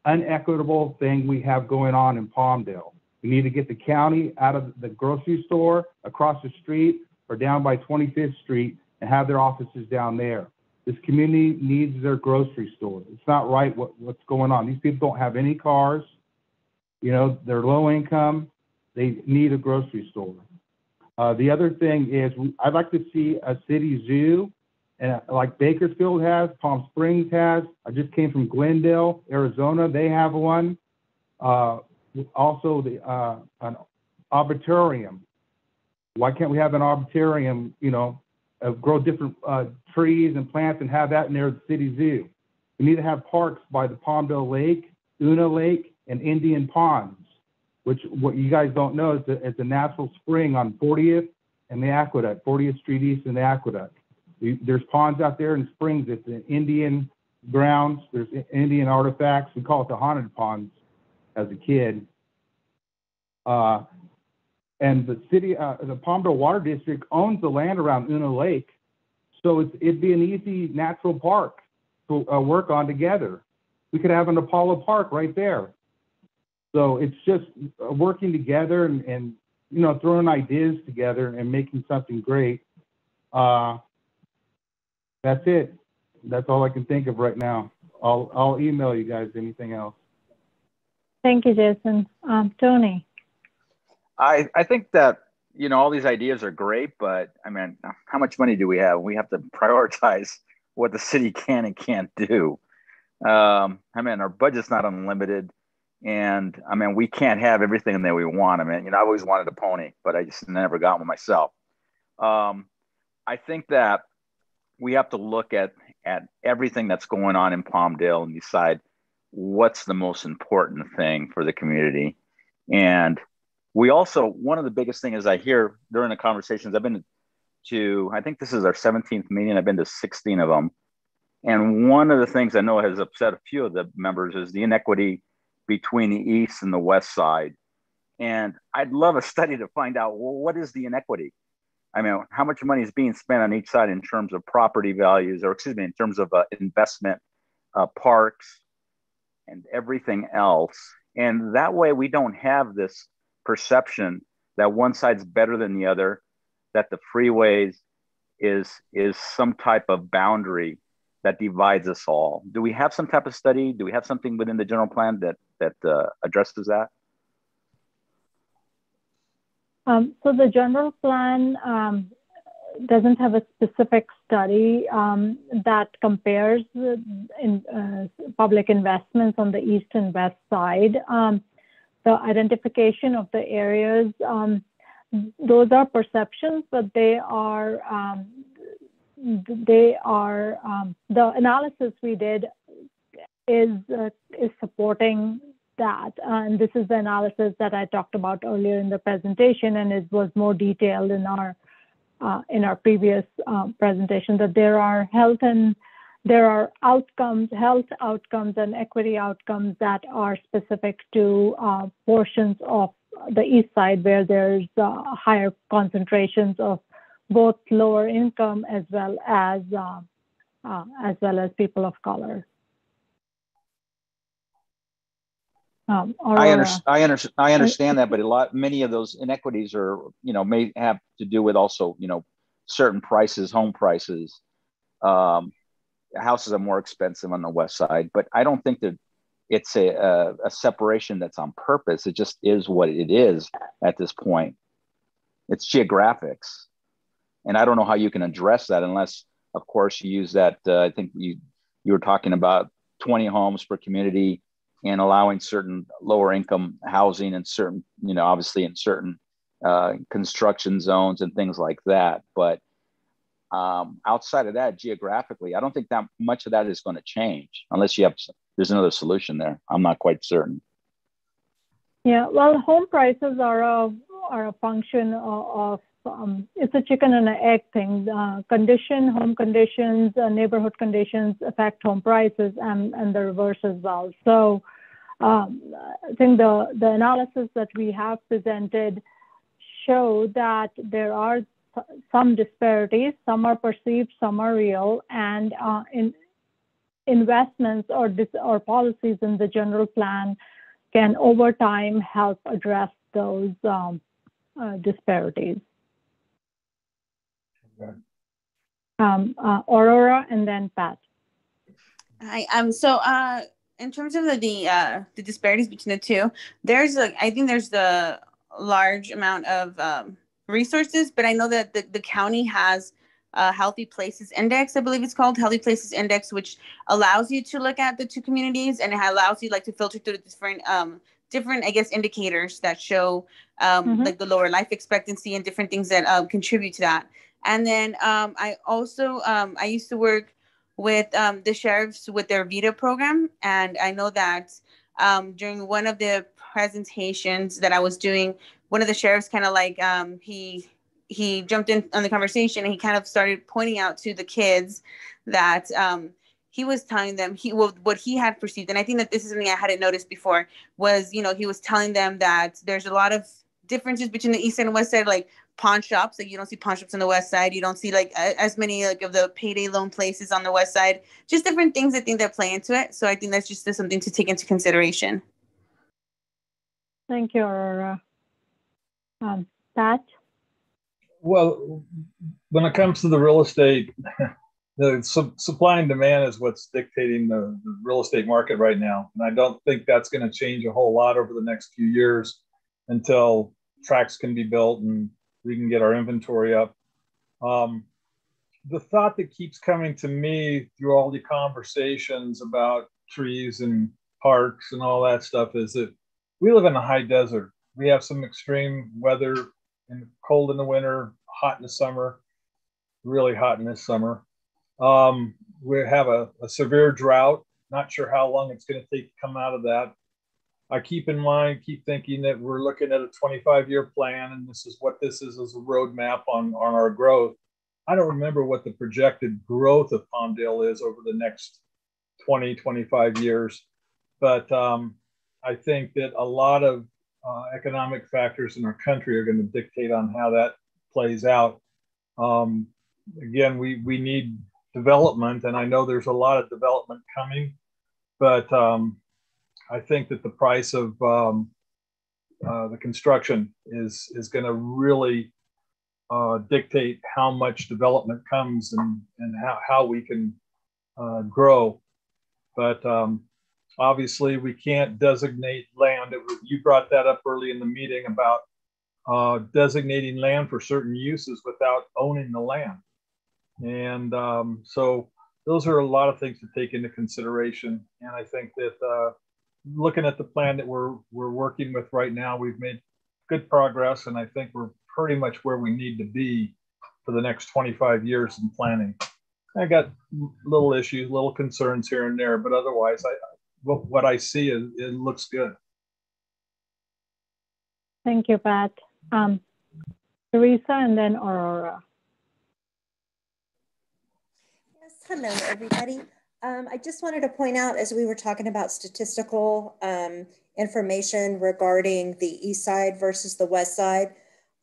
unequitable thing we have going on in Palmdale. We need to get the county out of the grocery store across the street or down by 25th Street and have their offices down there. This community needs their grocery store. It's not right what, what's going on. These people don't have any cars. You know, they're low income. They need a grocery store. Uh, the other thing is, I'd like to see a city zoo and like Bakersfield has, Palm Springs has. I just came from Glendale, Arizona. They have one. Uh, also, the uh, an arboretum. Why can't we have an arboretum? You know, uh, grow different uh, trees and plants and have that near the city zoo. We need to have parks by the Palmdale Lake, Una Lake, and Indian Ponds, which what you guys don't know is it's a natural spring on 40th and the Aqueduct, 40th Street East and the Aqueduct there's ponds out there and springs. It's an Indian grounds. There's Indian artifacts. We call it the haunted ponds as a kid. Uh, and the city, uh, the Palmdale Water District owns the land around Una Lake. So it'd be an easy natural park to uh, work on together. We could have an Apollo Park right there. So it's just uh, working together and, and you know throwing ideas together and making something great. Uh, that's it. That's all I can think of right now. I'll I'll email you guys anything else. Thank you, Jason. Um, Tony. I I think that you know all these ideas are great, but I mean, how much money do we have? We have to [LAUGHS] prioritize what the city can and can't do. Um, I mean, our budget's not unlimited, and I mean, we can't have everything that we want. I mean, you know, I always wanted a pony, but I just never got one myself. Um, I think that we have to look at at everything that's going on in Palmdale and decide what's the most important thing for the community. And we also one of the biggest things I hear during the conversations I've been to I think this is our 17th meeting. I've been to 16 of them. And one of the things I know has upset a few of the members is the inequity between the east and the west side. And I'd love a study to find out well, what is the inequity? I mean, how much money is being spent on each side in terms of property values, or excuse me, in terms of uh, investment, uh, parks, and everything else. And that way, we don't have this perception that one side's better than the other, that the freeways is is some type of boundary that divides us all. Do we have some type of study? Do we have something within the general plan that that uh, addresses that? Um, so the general plan um, doesn't have a specific study um, that compares in, uh, public investments on the east and west side. Um, the identification of the areas, um, those are perceptions, but they are um, they are the analysis we did is uh, is supporting that. and this is the analysis that I talked about earlier in the presentation, and it was more detailed in our uh, in our previous uh, presentation. That there are health and there are outcomes, health outcomes, and equity outcomes that are specific to uh, portions of the east side where there's uh, higher concentrations of both lower income as well as uh, uh, as well as people of color. Um, I, under, I, under, I understand that, but a lot, many of those inequities are, you know, may have to do with also, you know, certain prices, home prices. Um, houses are more expensive on the west side, but I don't think that it's a, a, a separation that's on purpose. It just is what it is at this point. It's geographics, and I don't know how you can address that unless, of course, you use that. Uh, I think you you were talking about 20 homes per community and allowing certain lower income housing and certain, you know, obviously in certain uh, construction zones and things like that. But um, outside of that, geographically, I don't think that much of that is going to change unless you have there's another solution there. I'm not quite certain. Yeah, well, home prices are a are a function of, of um, it's a chicken and an egg thing. Uh, condition, home conditions, uh, neighborhood conditions affect home prices, and and the reverse as well. So um, I think the, the analysis that we have presented show that there are some disparities, some are perceived, some are real, and uh, in investments or, dis- or policies in the general plan can over time help address those um, uh, disparities. Um, uh, Aurora and then Pat. Hi. Um. So, uh, in terms of the the, uh, the disparities between the two, there's a I think there's the large amount of um, resources, but I know that the, the county has a Healthy Places Index, I believe it's called Healthy Places Index, which allows you to look at the two communities and it allows you like to filter through different um, different I guess indicators that show um, mm-hmm. like the lower life expectancy and different things that um, contribute to that. And then um, I also um, I used to work with um, the sheriffs with their VIDA program. And I know that um, during one of the presentations that I was doing, one of the sheriffs kind of like um, he he jumped in on the conversation and he kind of started pointing out to the kids that um, he was telling them he well, what he had perceived and i think that this is something i hadn't noticed before was you know he was telling them that there's a lot of differences between the east and west side, like pawn shops. Like you don't see pawn shops on the west side. You don't see like as many like of the payday loan places on the west side. Just different things I think that play into it. So I think that's just something to take into consideration. Thank you, Aurora. Um, Pat? Well, when it comes to the real estate, [LAUGHS] the su- supply and demand is what's dictating the, the, real estate market right now. And I don't think that's going to change a whole lot over the next few years until tracks can be built and we can get our inventory up. Um, the thought that keeps coming to me through all the conversations about trees and parks and all that stuff is that we live in a high desert. We have some extreme weather and cold in the winter, hot in the summer, really hot in this summer. Um, we have a, a severe drought. Not sure how long it's going to take to come out of that. I keep in mind, keep thinking that we're looking at a 25 year plan and this is what this is as a roadmap on, on our growth. I don't remember what the projected growth of Palmdale is over the next 20, 25 years. But um, I think that a lot of uh, economic factors in our country are going to dictate on how that plays out. Um, again, we, we need development, and I know there's a lot of development coming, but um, I think that the price of um, uh, the construction is is going to really uh, dictate how much development comes and and how, how we can uh, grow. But um, obviously, we can't designate land. You brought that up early in the meeting about uh, designating land for certain uses without owning the land. And um, so those are a lot of things to take into consideration. And I think that uh, looking at the plan that we're we're working with right now, we've made good progress, and I think we're pretty much where we need to be for the next 25 years in planning. I got little issues, little concerns here and there, but otherwise, I what I see is it looks good. Thank you, Pat. Um, Teresa, and then Aurora. Yes, hello, everybody. Um, I just wanted to point out as we were talking about statistical um, information regarding the east side versus the west side,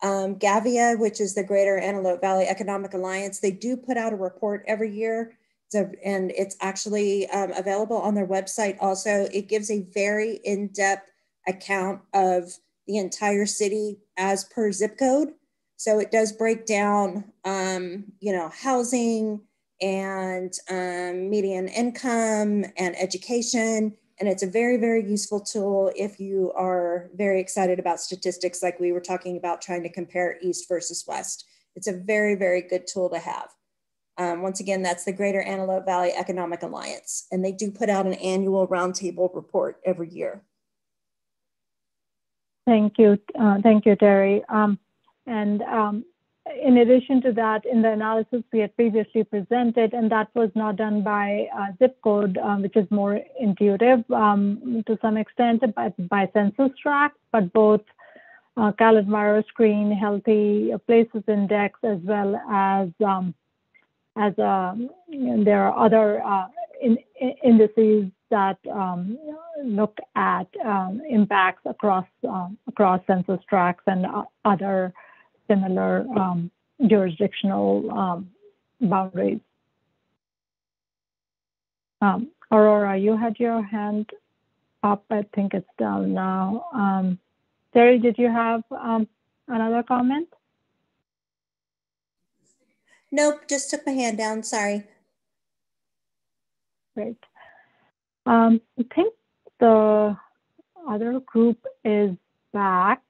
um, GAVEA, which is the Greater Antelope Valley Economic Alliance, they do put out a report every year. So, and it's actually um, available on their website also. It gives a very in depth account of the entire city as per zip code. So it does break down, um, you know, housing, and um, median income and education. And it's a very, very useful tool if you are very excited about statistics, like we were talking about trying to compare East versus West. It's a very, very good tool to have. Um, once again, that's the Greater Antelope Valley Economic Alliance, and they do put out an annual roundtable report every year. Thank you. Uh, thank you, Terry. Um, and um, in addition to that, in the analysis we had previously presented, and that was not done by uh, zip code, um, which is more intuitive um, to some extent by, by census tract, but both uh, Screen, Healthy Places Index, as well as um, as uh, there are other uh, in, in indices that um, look at um, impacts across um, across census tracts and uh, other similar um, jurisdictional um, boundaries. Um, Aurora, you had your hand up. I think it's down now. Um, Terry, did you have um, another comment? Nope, just took my hand down. Sorry. Great. Um, I think the other group is back.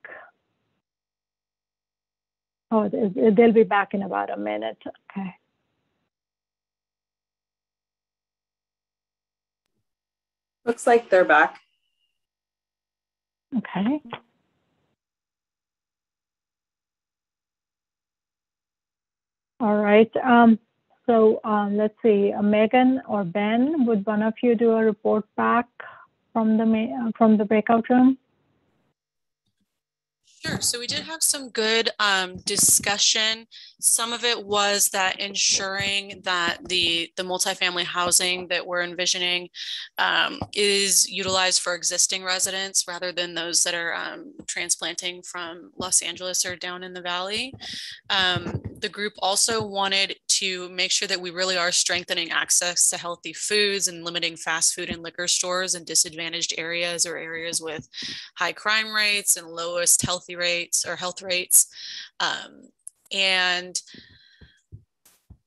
Oh, they'll be back in about a minute. Okay. Looks like they're back. Okay. All right. Um, so um, let's see, uh, Megan or Ben, would one of you do a report back from the from the breakout room? Sure. So we did have some good um, discussion. Some of it was that ensuring that the the multifamily housing that we're envisioning um, is utilized for existing residents rather than those that are um, transplanting from Los Angeles or down in the valley. Um, the group also wanted to make sure that we really are strengthening access to healthy foods and limiting fast food and liquor stores in disadvantaged areas or areas with high crime rates and lowest healthy rates or health rates. Um, and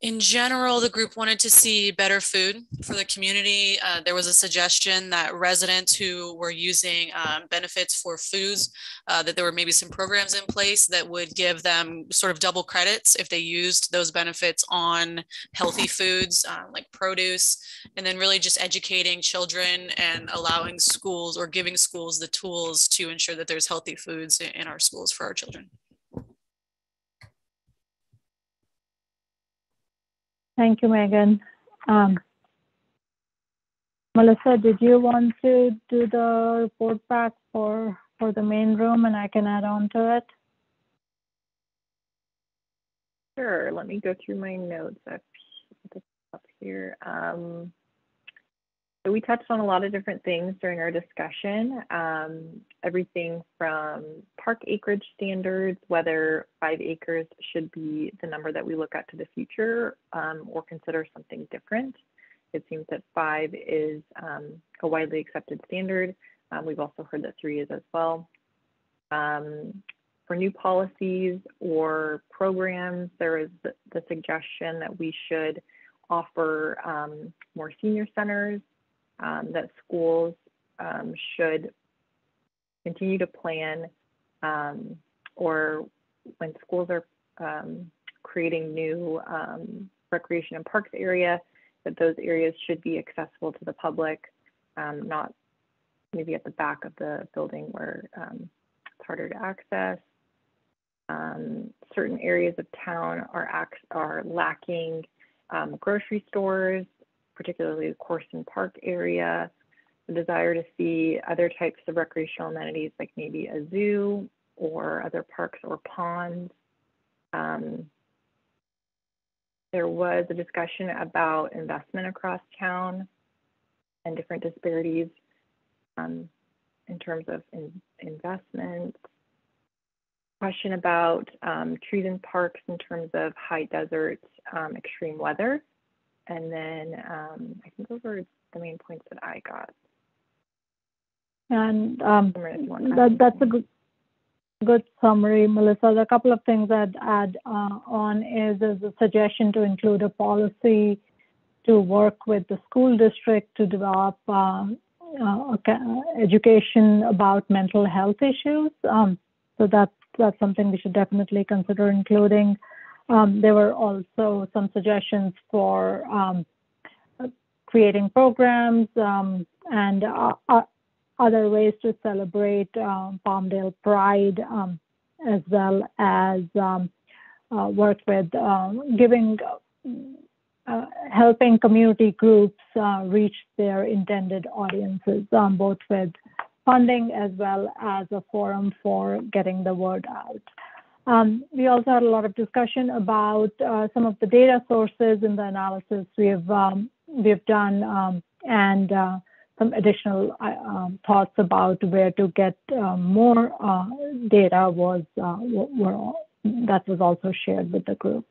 in general, the group wanted to see better food for the community. Uh, there was a suggestion that residents who were using um, benefits for foods, uh, that there were maybe some programs in place that would give them sort of double credits if they used those benefits on healthy foods uh, like produce, and then really just educating children and allowing schools or giving schools the tools to ensure that there's healthy foods in our schools for our children. Thank you, Megan. Um, Melissa, did you want to do the report back for, for the main room and I can add on to it? Sure, let me go through my notes up, up here. Um, so we touched on a lot of different things during our discussion, um, everything from park acreage standards, whether five acres should be the number that we look at to the future um, or consider something different. It seems that five is um, a widely accepted standard. Um, we've also heard that three is as well. Um, for new policies or programs, there is the, the suggestion that we should offer um, more senior centers um, that schools um, should continue to plan um, or when schools are um, creating new um, recreation and parks area, that those areas should be accessible to the public, um, not maybe at the back of the building where it's harder to access. certain areas of town are, are lacking grocery stores particularly the Courson Park area, the desire to see other types of recreational amenities like maybe a zoo or other parks or ponds. Um, there was a discussion about investment across town and different disparities um, in terms of in, investment. Question about um, trees and parks in terms of high desert, um, extreme weather. And then um, I think those were the main points that I got. And um, that, that's a good good summary, Melissa. A couple of things I'd add uh, on is, is a suggestion to include a policy to work with the school district to develop uh, uh, education about mental health issues. Um, so that's that's something we should definitely consider including. Um, there were also some suggestions for um, creating programs um, and uh, uh, other ways to celebrate uh, Palmdale Pride, um, as well as um, uh, work with uh, giving, uh, helping community groups reach their intended audiences, um, both with funding as well as a forum for getting the word out. Um, we also had a lot of discussion about uh, some of the data sources in the analysis we've um, we've done um, and uh, some additional uh, um, thoughts about where to get uh, more uh, data was uh, were, that was also shared with the group.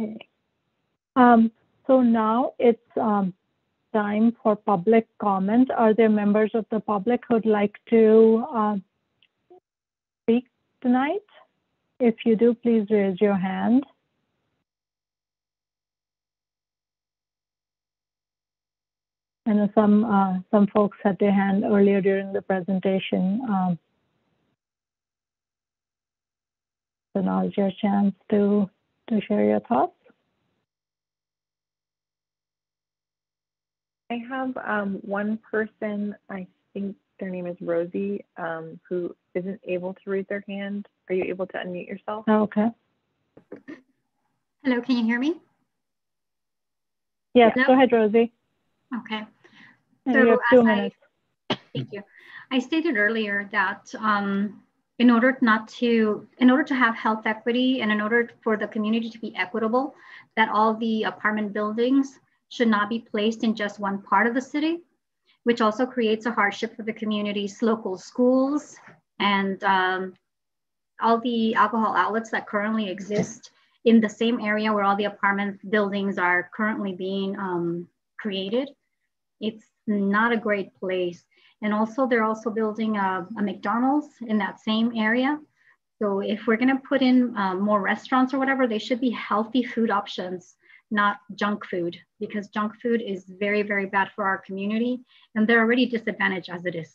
Okay. Um, so now it's um, time for public comment. Are there members of the public who'd like to tonight? If you do, please raise your hand. I know some uh, some folks had their hand earlier during the presentation. Um, so now is your chance to to share your thoughts. I have um, one person, I think their name is Rosie, um, who isn't able to raise their hand. Are you able to unmute yourself? Oh, okay. Hello, can you hear me? Yes, go ahead, Rosie. Okay. And so you have two minutes. I, thank you. I stated earlier that um, in order not to, in order to have health equity and in order for the community to be equitable, that all the apartment buildings should not be placed in just one part of the city, which also creates a hardship for the community's local schools and um, all the alcohol outlets that currently exist in the same area where all the apartment buildings are currently being um, created. It's not a great place. And also they're also building a, a McDonald's in that same area. So if we're gonna put in um, more restaurants or whatever, they should be healthy food options, not junk food, because junk food is very, very bad for our community and they're already disadvantaged as it is.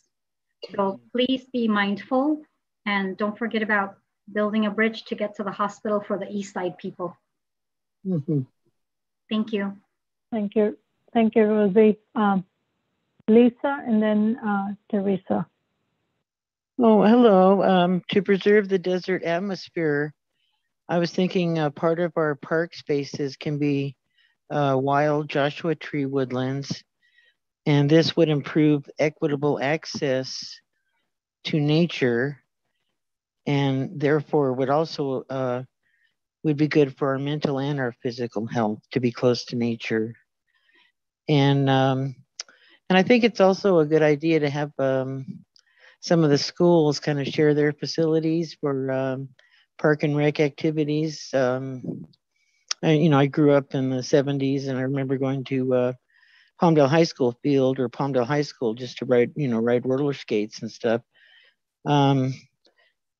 So please be mindful and don't forget about building a bridge to get to the hospital for the East Side people. Mm -hmm. Thank you. Thank you. Thank you, Rosie. Um, Lisa and then uh, Teresa. Oh, hello. Um, to preserve the desert atmosphere, I was thinking uh, part of our park spaces can be uh, wild Joshua tree woodlands, and this would improve equitable access to nature, and therefore would also uh, would be good for our mental and our physical health to be close to nature. And um, and I think it's also a good idea to have um, some of the schools kind of share their facilities for um, park and rec activities. Um, I, you know, I grew up in the 70s and I remember going to uh, Palmdale High School field or Palmdale High School just to ride, you know, ride roller skates and stuff. Um,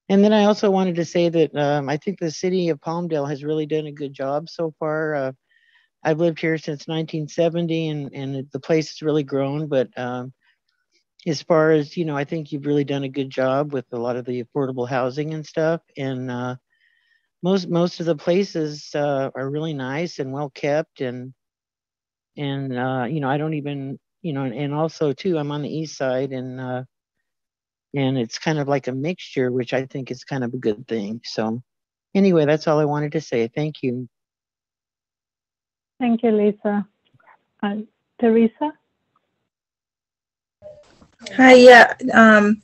and then I also wanted to say that um, I think the city of Palmdale has really done a good job so far. Uh, I've lived here since 1970 and, and the place has really grown. But um, as far as, you know, I think you've really done a good job with a lot of the affordable housing and stuff. And uh, most, most of the places uh, are really nice and well kept. And, and uh, you know, I don't even, you know, and also too, I'm on the east side and, uh, and it's kind of like a mixture, which I think is kind of a good thing. So anyway, that's all I wanted to say. Thank you. Thank you, Lisa. Uh, Teresa? Hi, yeah. Um,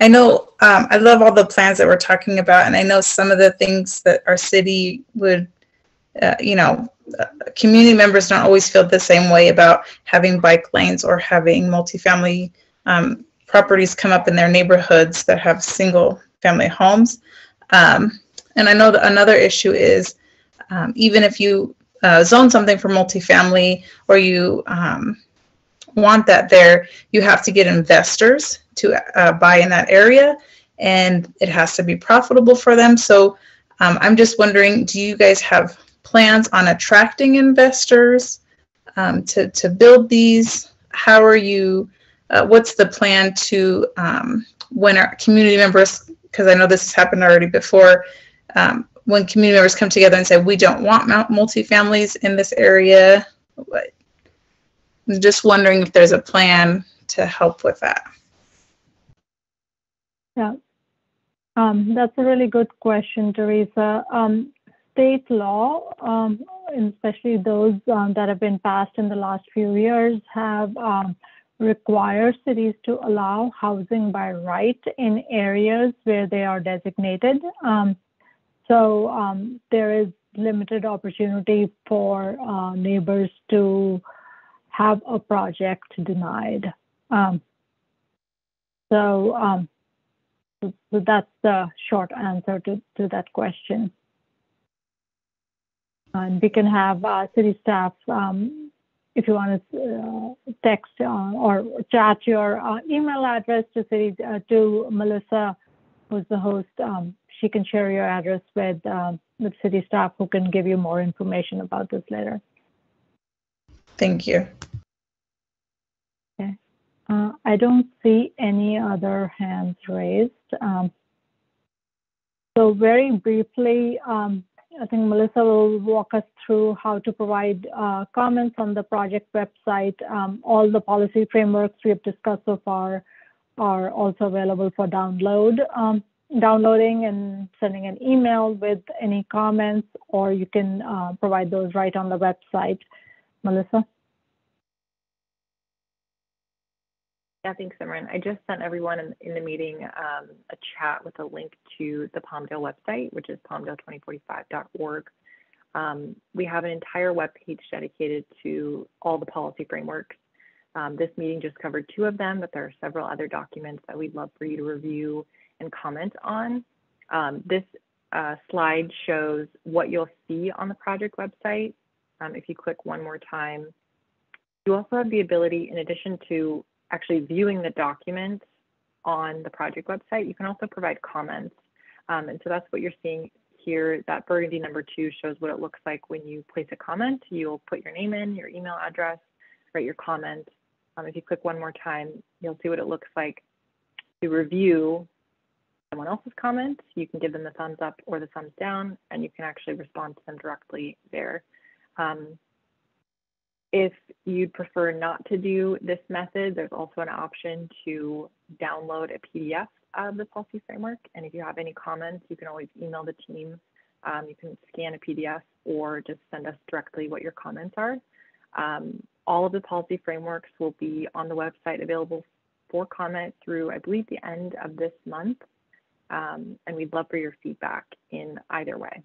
I know um, I love all the plans that we're talking about, and I know some of the things that our city would, uh, you know, uh, community members don't always feel the same way about having bike lanes or having multifamily um, properties come up in their neighborhoods that have single family homes. Um, and I know that another issue is um, even if you uh, zone something for multifamily or you um, want that there, you have to get investors to uh, buy in that area and it has to be profitable for them. So um, I'm just wondering, do you guys have plans on attracting investors um, to, to build these? How are you, uh, what's the plan to, um, when our community members, because I know this has happened already before, um, when community members come together and say, we don't want multifamilies in this area. I'm just wondering if there's a plan to help with that. Yeah, um, that's a really good question, Teresa. Um, state law, um, especially those um, that have been passed in the last few years, have um, required cities to allow housing by right in areas where they are designated. Um, so there is limited opportunity for uh, neighbors to have a project denied. Um, so, um, so, that's the short answer to, to that question. And we can have uh, city staff, um, if you want to uh, text uh, or chat your uh, email address to city uh, to Melissa, who's the host, um, she can share your address with uh, with city staff who can give you more information about this later. Thank you. Okay. Uh, I don't see any other hands raised. Um, so very briefly, um, I think Melissa will walk us through how to provide uh, comments on the project website. Um, all the policy frameworks we have discussed so far are also available for download. Um, downloading and sending an email with any comments, or you can uh, provide those right on the website. Melissa? Yeah, thanks, Simran. I just sent everyone in, in the meeting um, a chat with a link to the Palmdale website, which is palmdale2045.org. Um, we have an entire web page dedicated to all the policy frameworks. Um, this meeting just covered two of them, but there are several other documents that we'd love for you to review and comment on. Um, this uh, slide shows what you'll see on the project website. Um, if you click one more time, you also have the ability, in addition to actually viewing the document on the project website, you can also provide comments. Um, and so that's what you're seeing here. That burgundy number two shows what it looks like when you place a comment. You'll put your name in, your email address, write your comment. Um, if you click one more time, you'll see what it looks like to review someone else's comments. You can give them the thumbs up or the thumbs down, and you can actually respond to them directly there. Um, if you'd prefer not to do this method, there's also an option to download a PDF of the policy framework. And if you have any comments, you can always email the team. Um, you can scan a PDF or just send us directly what your comments are. Um, all of the policy frameworks will be on the website available for comment through, I believe, the end of this month. Um, and we'd love for your feedback in either way.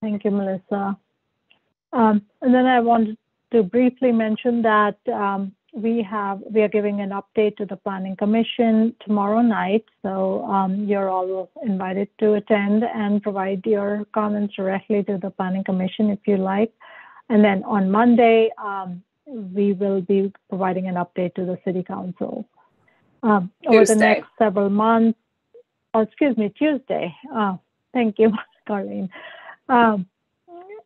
Thank you, Melissa. Um, and then I wanted to briefly mention that um, we have we are giving an update to the Planning Commission tomorrow night. So um, you're all invited to attend and provide your comments directly to the Planning Commission if you like. And then on Monday, um, we will be providing an update to the City Council. Um, over the next several months, oh, excuse me, Tuesday. Oh, thank you, [LAUGHS] Carlene. Um,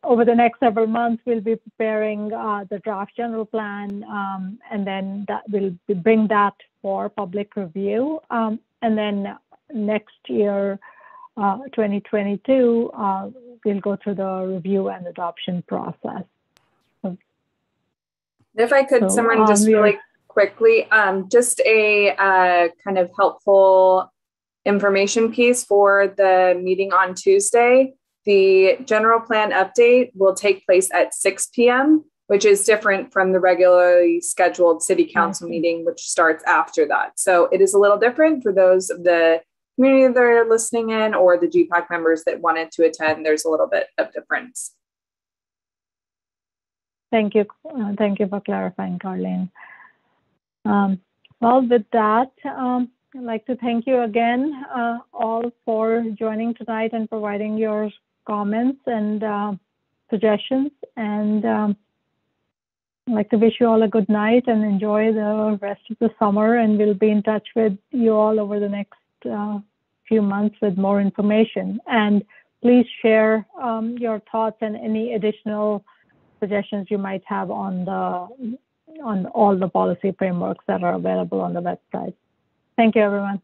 over the next several months, we'll be preparing uh, the draft general plan, um, and then that will bring that for public review. Um, and then next year, uh, 2022, uh, we'll go through the review and adoption process. If I could, um, just really quickly, um, just a uh, kind of helpful information piece for the meeting on Tuesday. The general plan update will take place at 6 p.m., which is different from the regularly scheduled city council mm-hmm. meeting, which starts after that. So it is a little different for those of the community that are listening in or the GPAC members that wanted to attend. There's a little bit of difference. Thank you. Uh, thank you for clarifying, Carlene. Um, well, with that, um, I'd like to thank you again uh, all for joining tonight and providing your comments and uh, suggestions. And um, I'd like to wish you all a good night and enjoy the rest of the summer. And we'll be in touch with you all over the next uh, few months with more information. And please share um, your thoughts and any additional suggestions you might have on the on all the policy frameworks that are available on the website. Thank you, everyone.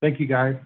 Thank you, guys.